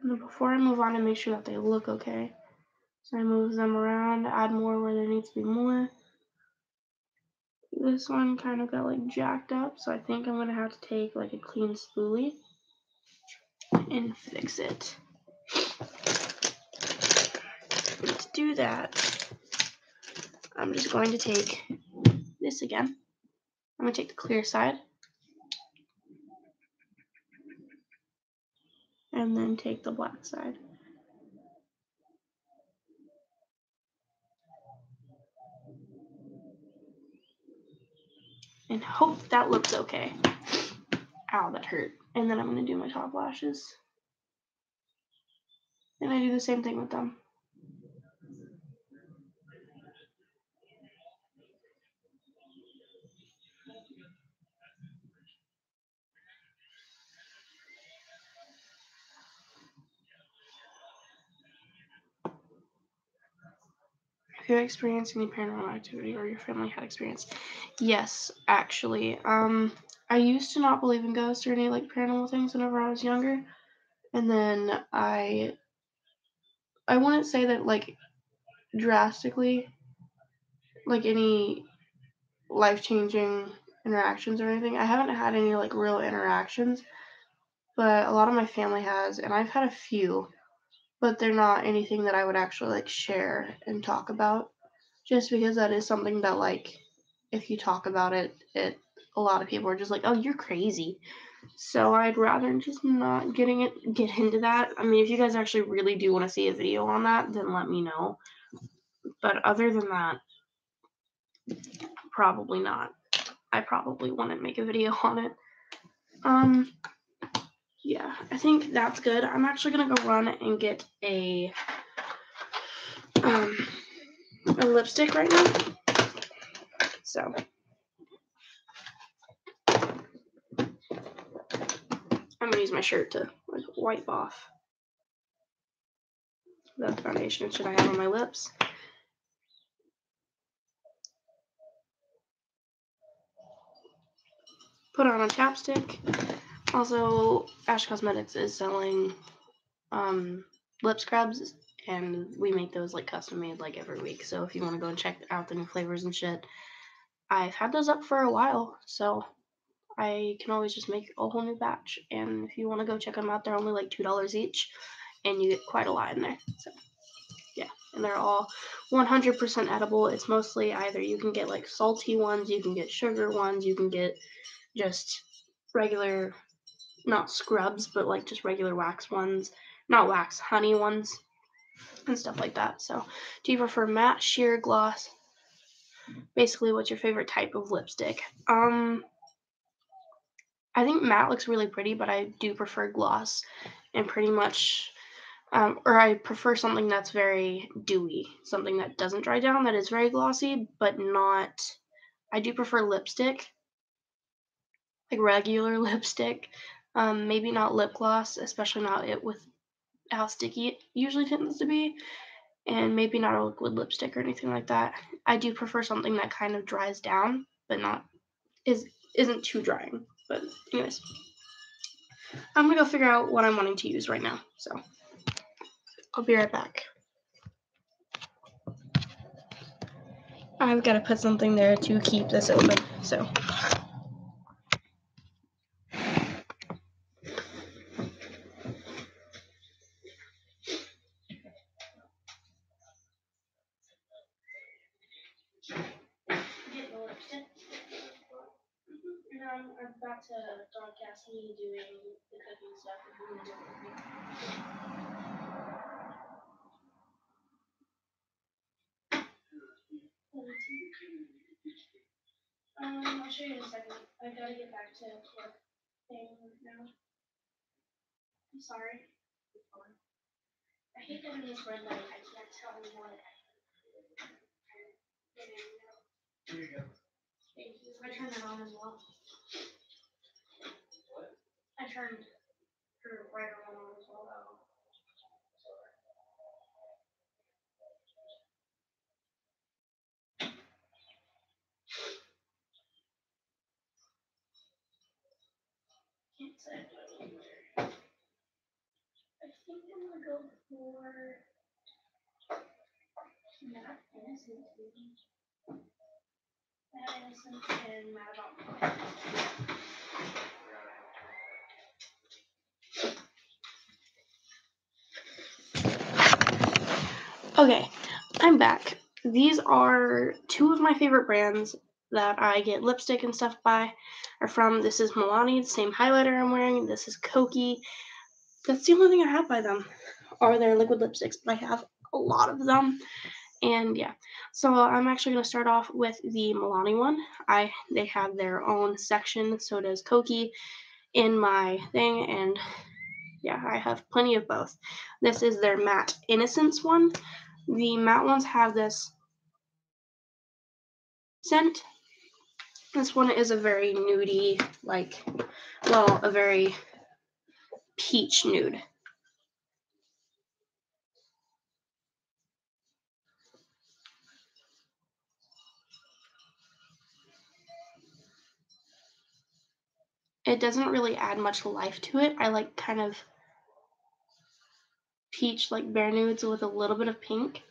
And before I move on, I make sure that they look okay. So I move them around, add more where there needs to be more. This one kind of got like jacked up, so I think I'm gonna have to take like a clean spoolie and fix it. And to do that, I'm just going to take this again. I'm gonna take the clear side. And then take the black side. And hope that looks okay. Ow, that hurt. And then I'm going to do my top lashes. And I do the same thing with them. You experienced any paranormal activity or your family had experience? Yes, actually. Um, I used to not believe in ghosts or any like paranormal things whenever I was younger, and then I, I wouldn't say that like drastically, like any life changing interactions or anything. I haven't had any like real interactions, but a lot of my family has, and I've had a few but they're not anything that I would actually like share and talk about just because that is something that like if you talk about it it a lot of people are just like oh you're crazy. So I'd rather just not getting it get into that. I mean if you guys actually really do want to see a video on that then let me know. But other than that probably not. I probably wouldn't make a video on it. Um yeah, I think that's good. I'm actually gonna go run and get a um a lipstick right now. So I'm gonna use my shirt to like wipe off the foundation should I have on my lips. Put on a chapstick also, Ash Cosmetics is selling um, lip scrubs, and we make those like custom made like every week. So if you want to go and check out the new flavors and shit, I've had those up for a while, so I can always just make a whole new batch. And if you want to go check them out, they're only like two dollars each, and you get quite a lot in there. So yeah, and they're all 100% edible. It's mostly either you can get like salty ones, you can get sugar ones, you can get just regular not scrubs, but like just regular wax ones, not wax, honey ones, and stuff like that. So, do you prefer matte, sheer, gloss? Basically, what's your favorite type of lipstick? Um, I think matte looks really pretty, but I do prefer gloss, and pretty much, um, or I prefer something that's very dewy, something that doesn't dry down, that is very glossy, but not. I do prefer lipstick, like regular lipstick, um, maybe not lip gloss, especially not it with how sticky it usually tends to be, and maybe not a liquid lipstick or anything like that. I do prefer something that kind of dries down, but not is isn't too drying. But anyways, I'm gonna go figure out what I'm wanting to use right now. So I'll be right back. I've got to put something there to keep this open. So. now I'm, I'm about to broadcast me doing the cooking stuff. Um, I'll show you in a second. I gotta get back to work thing now. I'm sorry. I hate having this red light. I can't tell what. Here you go. Thank you. I turned it on as well. I turned her right on as well. Can't say. I think I'm gonna go for. Matt Innocent. Matt Innocent and Matt about. Okay, I'm back. These are two of my favorite brands that I get lipstick and stuff by are from. This is Milani, the same highlighter I'm wearing. This is Kokie. That's the only thing I have by them are their liquid lipsticks, but I have a lot of them. And yeah, so I'm actually going to start off with the Milani one. I they have their own section, so does Kokie in my thing, and yeah, I have plenty of both. This is their matte Innocence one. The matte ones have this scent. This one is a very nudie, like, well, a very peach nude. It doesn't really add much life to it. I like kind of peach, like bare nudes with a little bit of pink.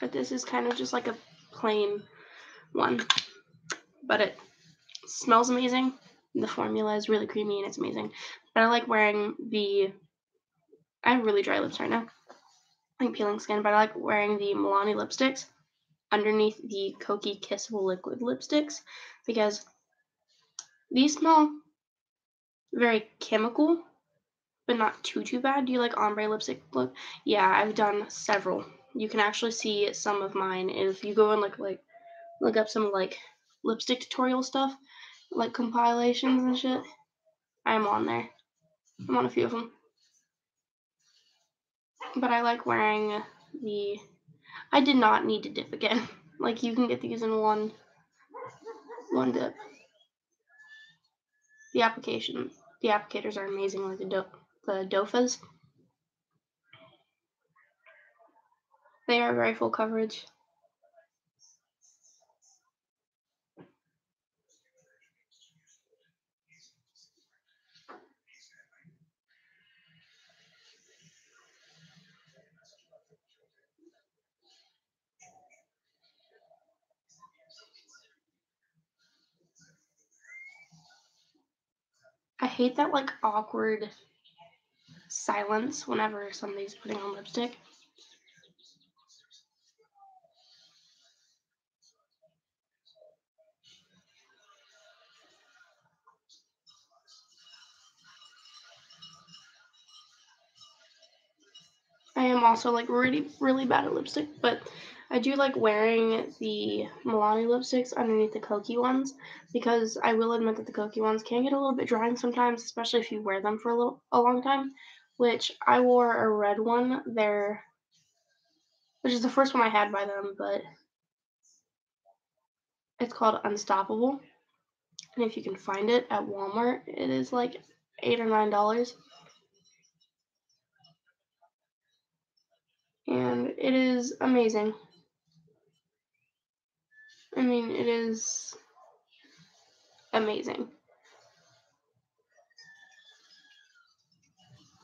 But this is kind of just like a plain one. But it smells amazing. The formula is really creamy and it's amazing. But I like wearing the. I have really dry lips right now. Like peeling skin, but I like wearing the Milani lipsticks underneath the Kokie Kissable Liquid lipsticks because these smell very chemical, but not too too bad. Do you like ombre lipstick look? Yeah, I've done several. You can actually see some of mine if you go and look like look up some like lipstick tutorial stuff, like compilations and shit. I'm on there. I'm on a few of them. But I like wearing the I did not need to dip again. Like you can get these in one one dip. The application the applicators are amazing like the do, the Dofas. They are very full coverage. Hate that like awkward silence whenever somebody's putting on lipstick. I am also like really really bad at lipstick, but I do like wearing the Milani lipsticks underneath the Kokie ones because I will admit that the Kokie ones can get a little bit drying sometimes, especially if you wear them for a little a long time. Which I wore a red one there, which is the first one I had by them, but it's called Unstoppable. And if you can find it at Walmart, it is like eight or nine dollars. And it is amazing. I mean, it is amazing.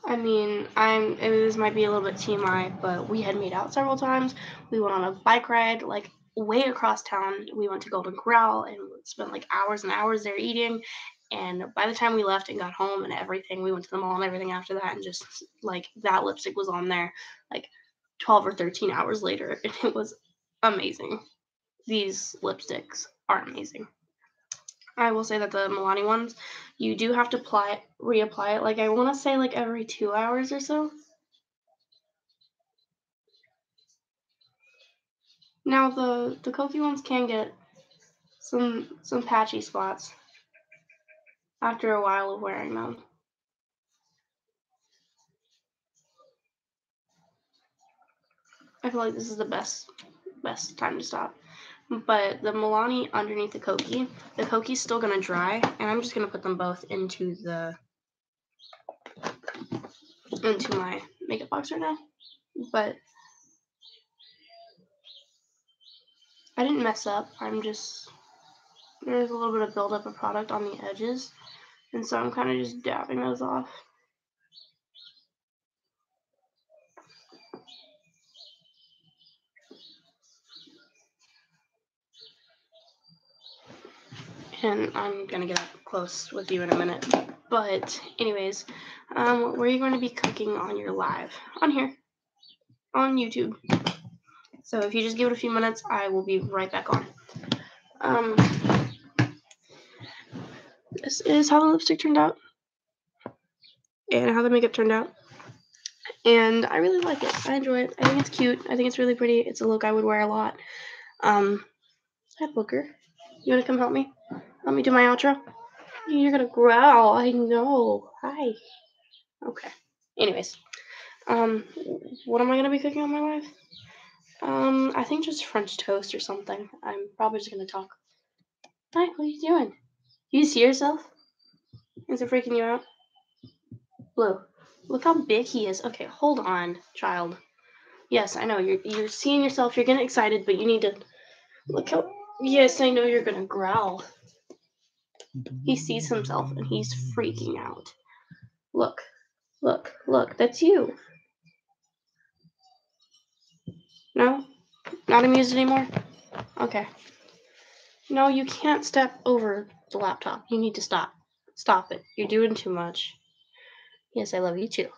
I mean, I'm. This might be a little bit TMI, but we had made out several times. We went on a bike ride, like way across town. We went to Golden Corral and spent like hours and hours there eating. And by the time we left and got home and everything, we went to the mall and everything after that, and just like that lipstick was on there like 12 or 13 hours later, and it was amazing. These lipsticks are amazing. I will say that the Milani ones, you do have to apply reapply it. Like I want to say like every two hours or so. Now the the Kokie ones can get some some patchy spots after a while of wearing them. I feel like this is the best best time to stop. But the Milani underneath the Kokie, the Kokie's still gonna dry, and I'm just gonna put them both into the into my makeup box right now. But I didn't mess up. I'm just there's a little bit of buildup of product on the edges, and so I'm kind of just dabbing those off. And I'm gonna get up close with you in a minute. But anyways, um, where are you going to be cooking on your live? On here, on YouTube. So if you just give it a few minutes, I will be right back on. Um, this is how the lipstick turned out, and how the makeup turned out. And I really like it. I enjoy it. I think it's cute. I think it's really pretty. It's a look I would wear a lot. Um, hi Booker. You wanna come help me? Let me do my outro. You're gonna growl. I know. Hi. Okay. Anyways, um, what am I gonna be cooking on my life? Um, I think just French toast or something. I'm probably just gonna talk. Hi, what are you doing? You see yourself? Is it freaking you out? Blue, look how big he is. Okay, hold on, child. Yes, I know you're you're seeing yourself. You're getting excited, but you need to look how. Yes, I know you're gonna growl. He sees himself and he's freaking out. Look, look, look, that's you. No? Not amused anymore? Okay. No, you can't step over the laptop. You need to stop. Stop it. You're doing too much. Yes, I love you too.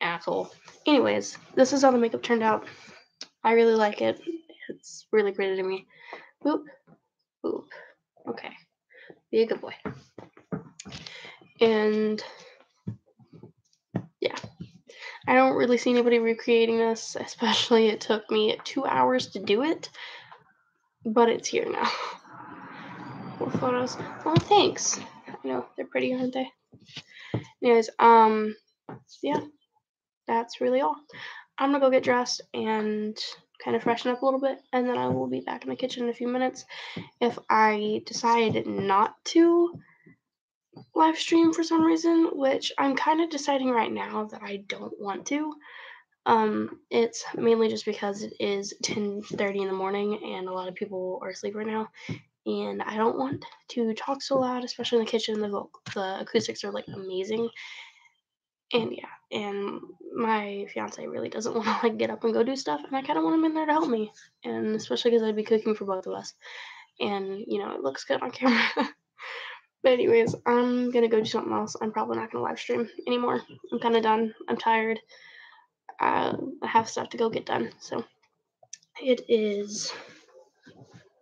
Asshole. Anyways, this is how the makeup turned out. I really like it. It's really pretty to me. Boop. Boop. Okay. Be a good boy. And yeah. I don't really see anybody recreating this, especially it took me two hours to do it. But it's here now. More photos. Oh, thanks. I know, they're pretty, aren't they? Anyways, um, yeah, that's really all. I'm gonna go get dressed and kind of freshen up a little bit, and then I will be back in the kitchen in a few minutes. If I decide not to live stream for some reason, which I'm kind of deciding right now that I don't want to. Um, it's mainly just because it is 10:30 in the morning and a lot of people are asleep right now, and I don't want to talk so loud, especially in the kitchen. The the acoustics are like amazing, and yeah, and my fiance really doesn't want to like get up and go do stuff, and I kind of want him in there to help me, and especially because I'd be cooking for both of us, and you know it looks good on camera. but anyways, I'm gonna go do something else. I'm probably not gonna live stream anymore. I'm kind of done. I'm tired. I have stuff to go get done, so it is.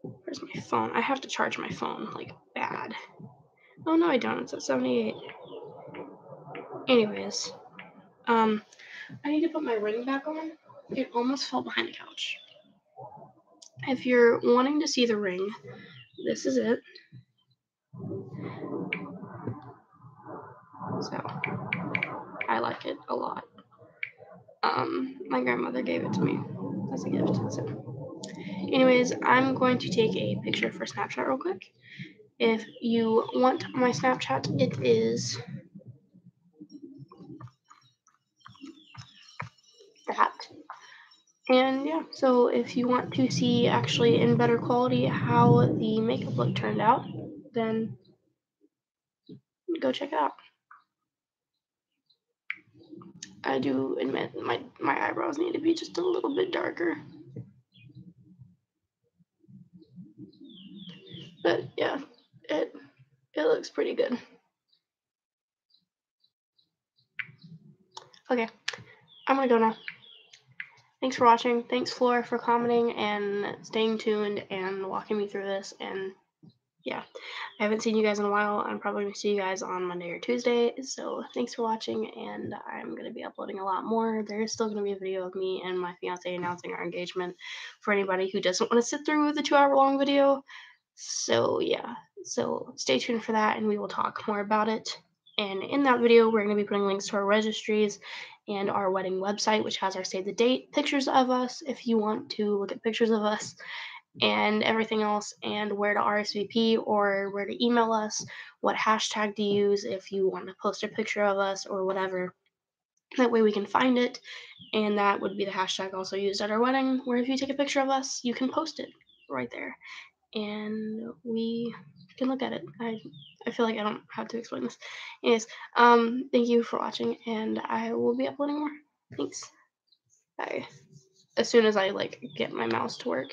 Where's my phone? I have to charge my phone like bad. Oh no, I don't. It's at 78. Anyways, um, I need to put my ring back on. It almost fell behind the couch. If you're wanting to see the ring, this is it. So, I like it a lot. Um, my grandmother gave it to me as a gift. So, anyways, I'm going to take a picture for Snapchat real quick. If you want my Snapchat, it is that. And yeah, so if you want to see actually in better quality how the makeup look turned out, then go check it out. I do admit my my eyebrows need to be just a little bit darker. But yeah, it it looks pretty good. Okay, I'm gonna go now. Thanks for watching. Thanks, Floor, for commenting and staying tuned and walking me through this. And yeah, I haven't seen you guys in a while. I'm probably gonna see you guys on Monday or Tuesday. So thanks for watching, and I'm gonna be uploading a lot more. There is still gonna be a video of me and my fiance announcing our engagement for anybody who doesn't want to sit through the two-hour long video. So yeah, so stay tuned for that, and we will talk more about it. And in that video, we're going to be putting links to our registries and our wedding website, which has our save the date pictures of us if you want to look at pictures of us and everything else, and where to RSVP or where to email us, what hashtag to use if you want to post a picture of us or whatever. That way we can find it, and that would be the hashtag also used at our wedding, where if you take a picture of us, you can post it right there. And we can look at it. I I feel like I don't have to explain this. Anyways, um, thank you for watching, and I will be uploading more. Thanks. Bye. As soon as I like get my mouse to work.